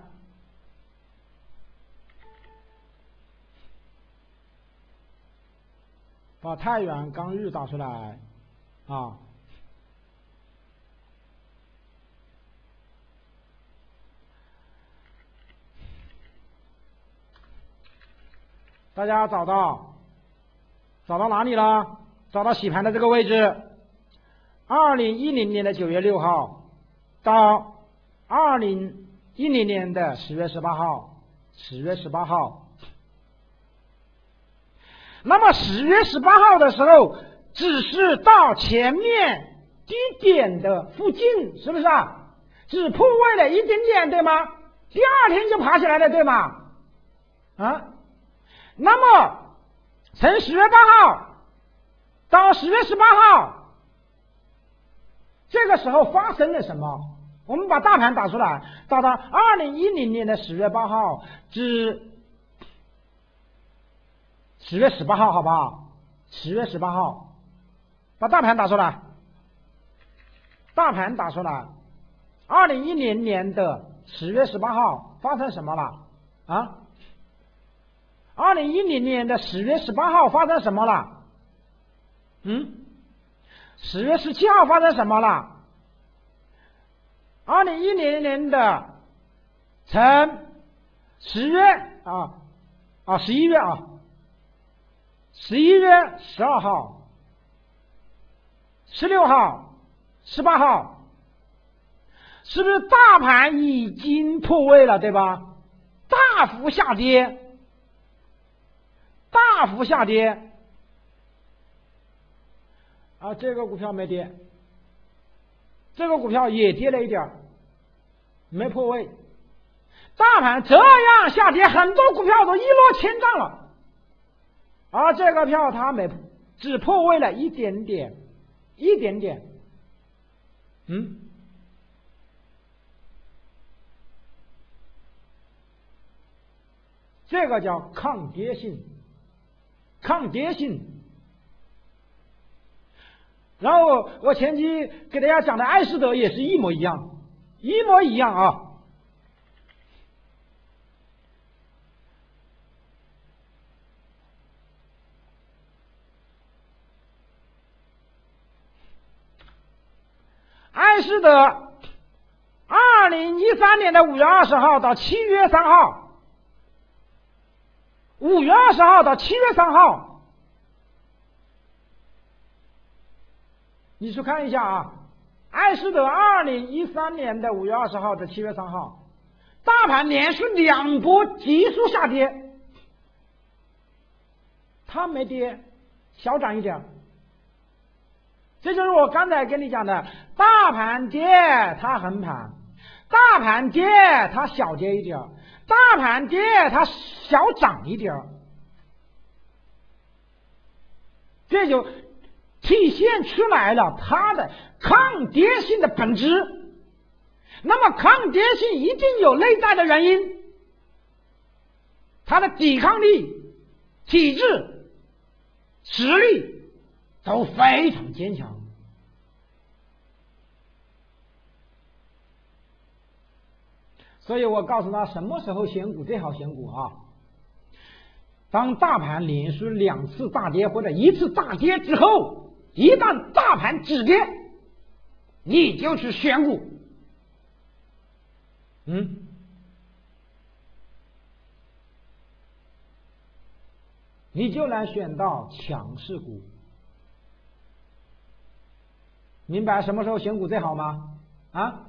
把太原钢玉打出来。啊！大家找到找到哪里了？找到洗盘的这个位置，二零一零年的九月六号到二零一零年的十月十八号，十月十八号。那么十月十八号的时候，只是到前面低点的附近，是不是啊？只破位了一点点，对吗？第二天就爬起来了，对吗？啊？那么从十月八号。到十月十八号，这个时候发生了什么？我们把大盘打出来，到到二零一零年的十月八号至十月十八号，好不好？十月十八号，把大盘打出来，大盘打出来，二零一零年的十月十八号发生什么了？啊？二零一零年的十月十八号发生什么了？嗯？十月十七号发生什么了？二零一零年的从十月啊啊十一月啊十一月十二号、十六号、十八号，是不是大盘已经破位了，对吧？大幅下跌，大幅下跌啊！这个股票没跌，这个股票也跌了一点没破位。大盘这样下跌，很多股票都一落千丈了，而这个票它没只破位了一点点，一点点，嗯，这个叫抗跌性，抗跌性。然后我前期给大家讲的艾斯德也是一模一样，一模一样啊。艾仕德，二零一三年的五月二十号到七月三号，五月二十号到七月三号，你去看一下啊，爱仕德二零一三年的五月二十号到七月三号，大盘连续两波急速下跌，它没跌，小涨一点。这就是我刚才跟你讲的，大盘跌它横盘，大盘跌它小跌一点大盘跌它小涨一点这就体现出来了它的抗跌性的本质。那么抗跌性一定有内在的原因，它的抵抗力、体质、实力。都非常坚强，所以我告诉他什么时候选股最好选股啊？当大盘连续两次大跌或者一次大跌之后，一旦大盘止跌，你就去选股，嗯，你就能选到强势股。明白什么时候选股最好吗？啊？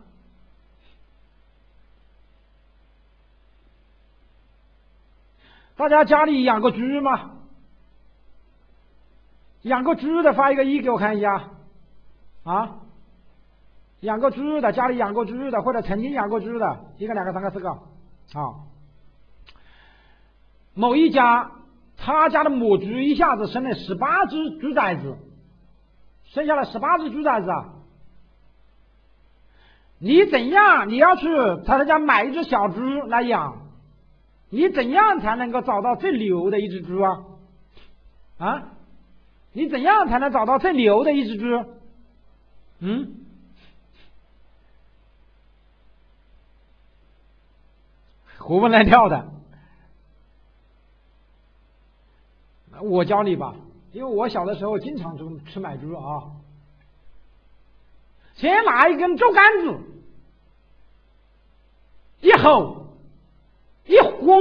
大家家里养过猪吗？养过猪的发一个一给我看一下。啊？养过猪的，家里养过猪的，或者曾经养过猪的，一个、两个、三个、四个。啊。某一家，他家的母猪一下子生了十八只猪崽子。生下了十八只猪崽子啊！你怎样？你要去他他家买一只小猪来养，你怎样才能够找到最牛的一只猪啊？啊？你怎样才能找到最牛的一只猪？嗯？活蹦乱跳的，我教你吧。因为我小的时候经常吃吃买猪肉啊，先拿一根竹竿子，一吼，一轰，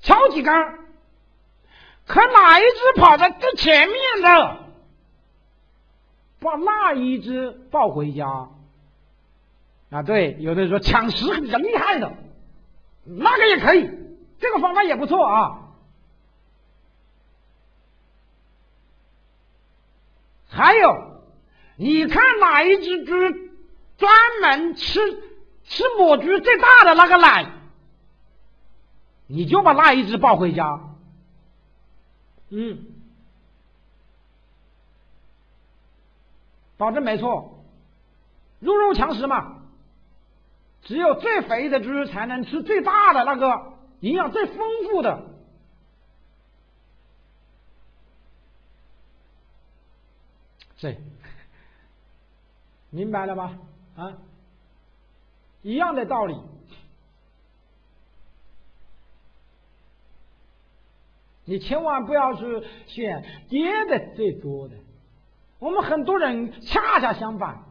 敲几杆，看哪一只跑在最前面的，把那一只抱回家。啊，对，有的人说抢食很厉害的，那个也可以，这个方法也不错啊。还有，你看哪一只猪专门吃吃母猪最大的那个奶，你就把那一只抱回家。嗯，保证没错，弱肉强食嘛。只有最肥的猪才能吃最大的那个营养最丰富的。对，明白了吧？啊，一样的道理。你千万不要去选跌的最多的。我们很多人恰恰相反，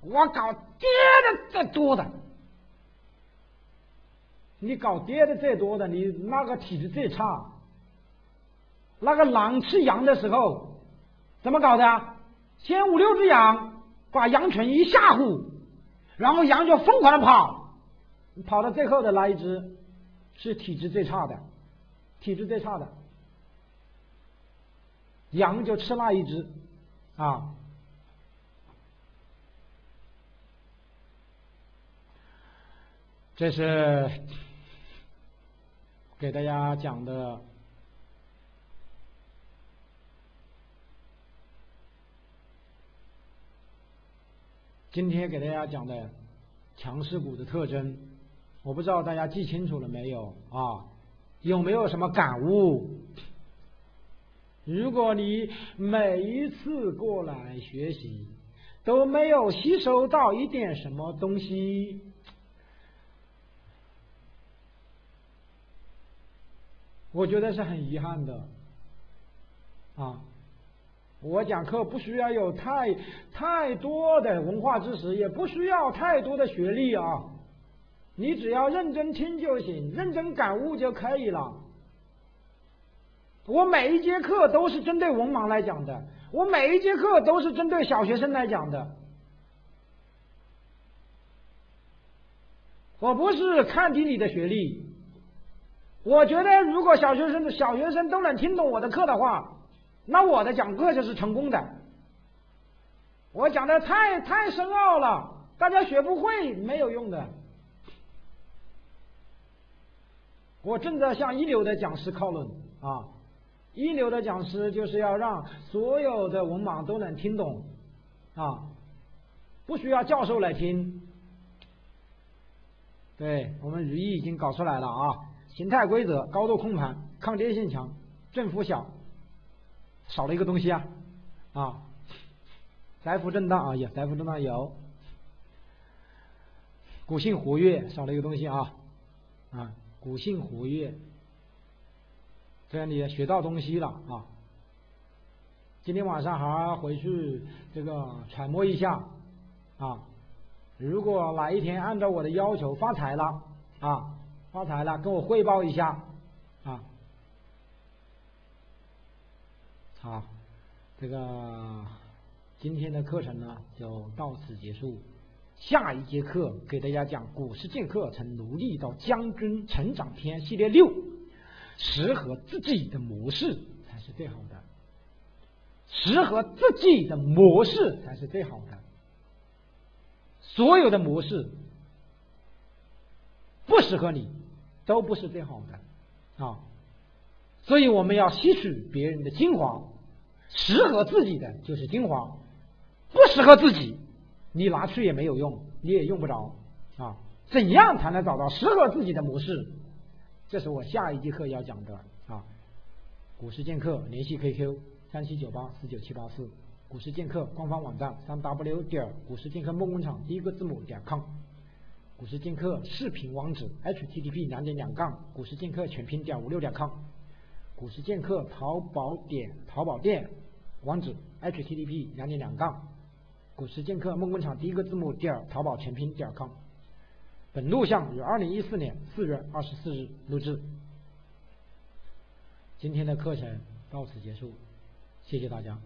我搞跌的最多的。你搞跌的最多的，你那个体质最差。那个狼吃羊的时候，怎么搞的啊？牵五六只羊，把羊群一吓唬，然后羊就疯狂的跑，跑到最后的那一只是体质最差的，体质最差的。羊就吃那一只，啊，这是给大家讲的。今天给大家讲的强势股的特征，我不知道大家记清楚了没有啊？有没有什么感悟？如果你每一次过来学习都没有吸收到一点什么东西，我觉得是很遗憾的啊！我讲课不需要有太太多的文化知识，也不需要太多的学历啊，你只要认真听就行，认真感悟就可以了。我每一节课都是针对文盲来讲的，我每一节课都是针对小学生来讲的。我不是看低你的学历，我觉得如果小学生的小学生都能听懂我的课的话，那我的讲课就是成功的。我讲的太太深奥了，大家学不会没有用的。我正在向一流的讲师靠拢啊。一流的讲师就是要让所有的文盲都能听懂，啊，不需要教授来听。对我们如意已经搞出来了啊，形态规则、高度控盘、抗跌性强、振幅小，少了一个东西啊，啊，窄幅震荡啊，有窄幅震荡有，股性活跃少了一个东西啊，啊，股性活跃。这样你学到东西了啊！今天晚上还要回去这个揣摩一下啊。如果哪一天按照我的要求发财了啊，发财了，跟我汇报一下啊。好，这个今天的课程呢就到此结束。下一节课给大家讲《股市剑客从奴隶到将军成长篇》系列六。适合自己的模式才是最好的，适合自己的模式才是最好的。所有的模式不适合你，都不是最好的啊。所以我们要吸取别人的精华，适合自己的就是精华，不适合自己，你拿去也没有用，你也用不着啊。怎样才能找到适合自己的模式？这是我下一节课要讲的啊！股市剑客联系 QQ 三七九八四九七八四，股市剑客官方网站三 W 点股市剑客梦工厂第一个字母点 com，股市剑客视频网址 http 两点两杠股市剑客全拼点五六点 com，股市剑客淘宝点淘宝店网址 http 两点两杠股市剑客梦工厂第一个字幕第二淘宝全拼点 com。本录像于二零一四年四月二十四日录制。今天的课程到此结束，谢谢大家。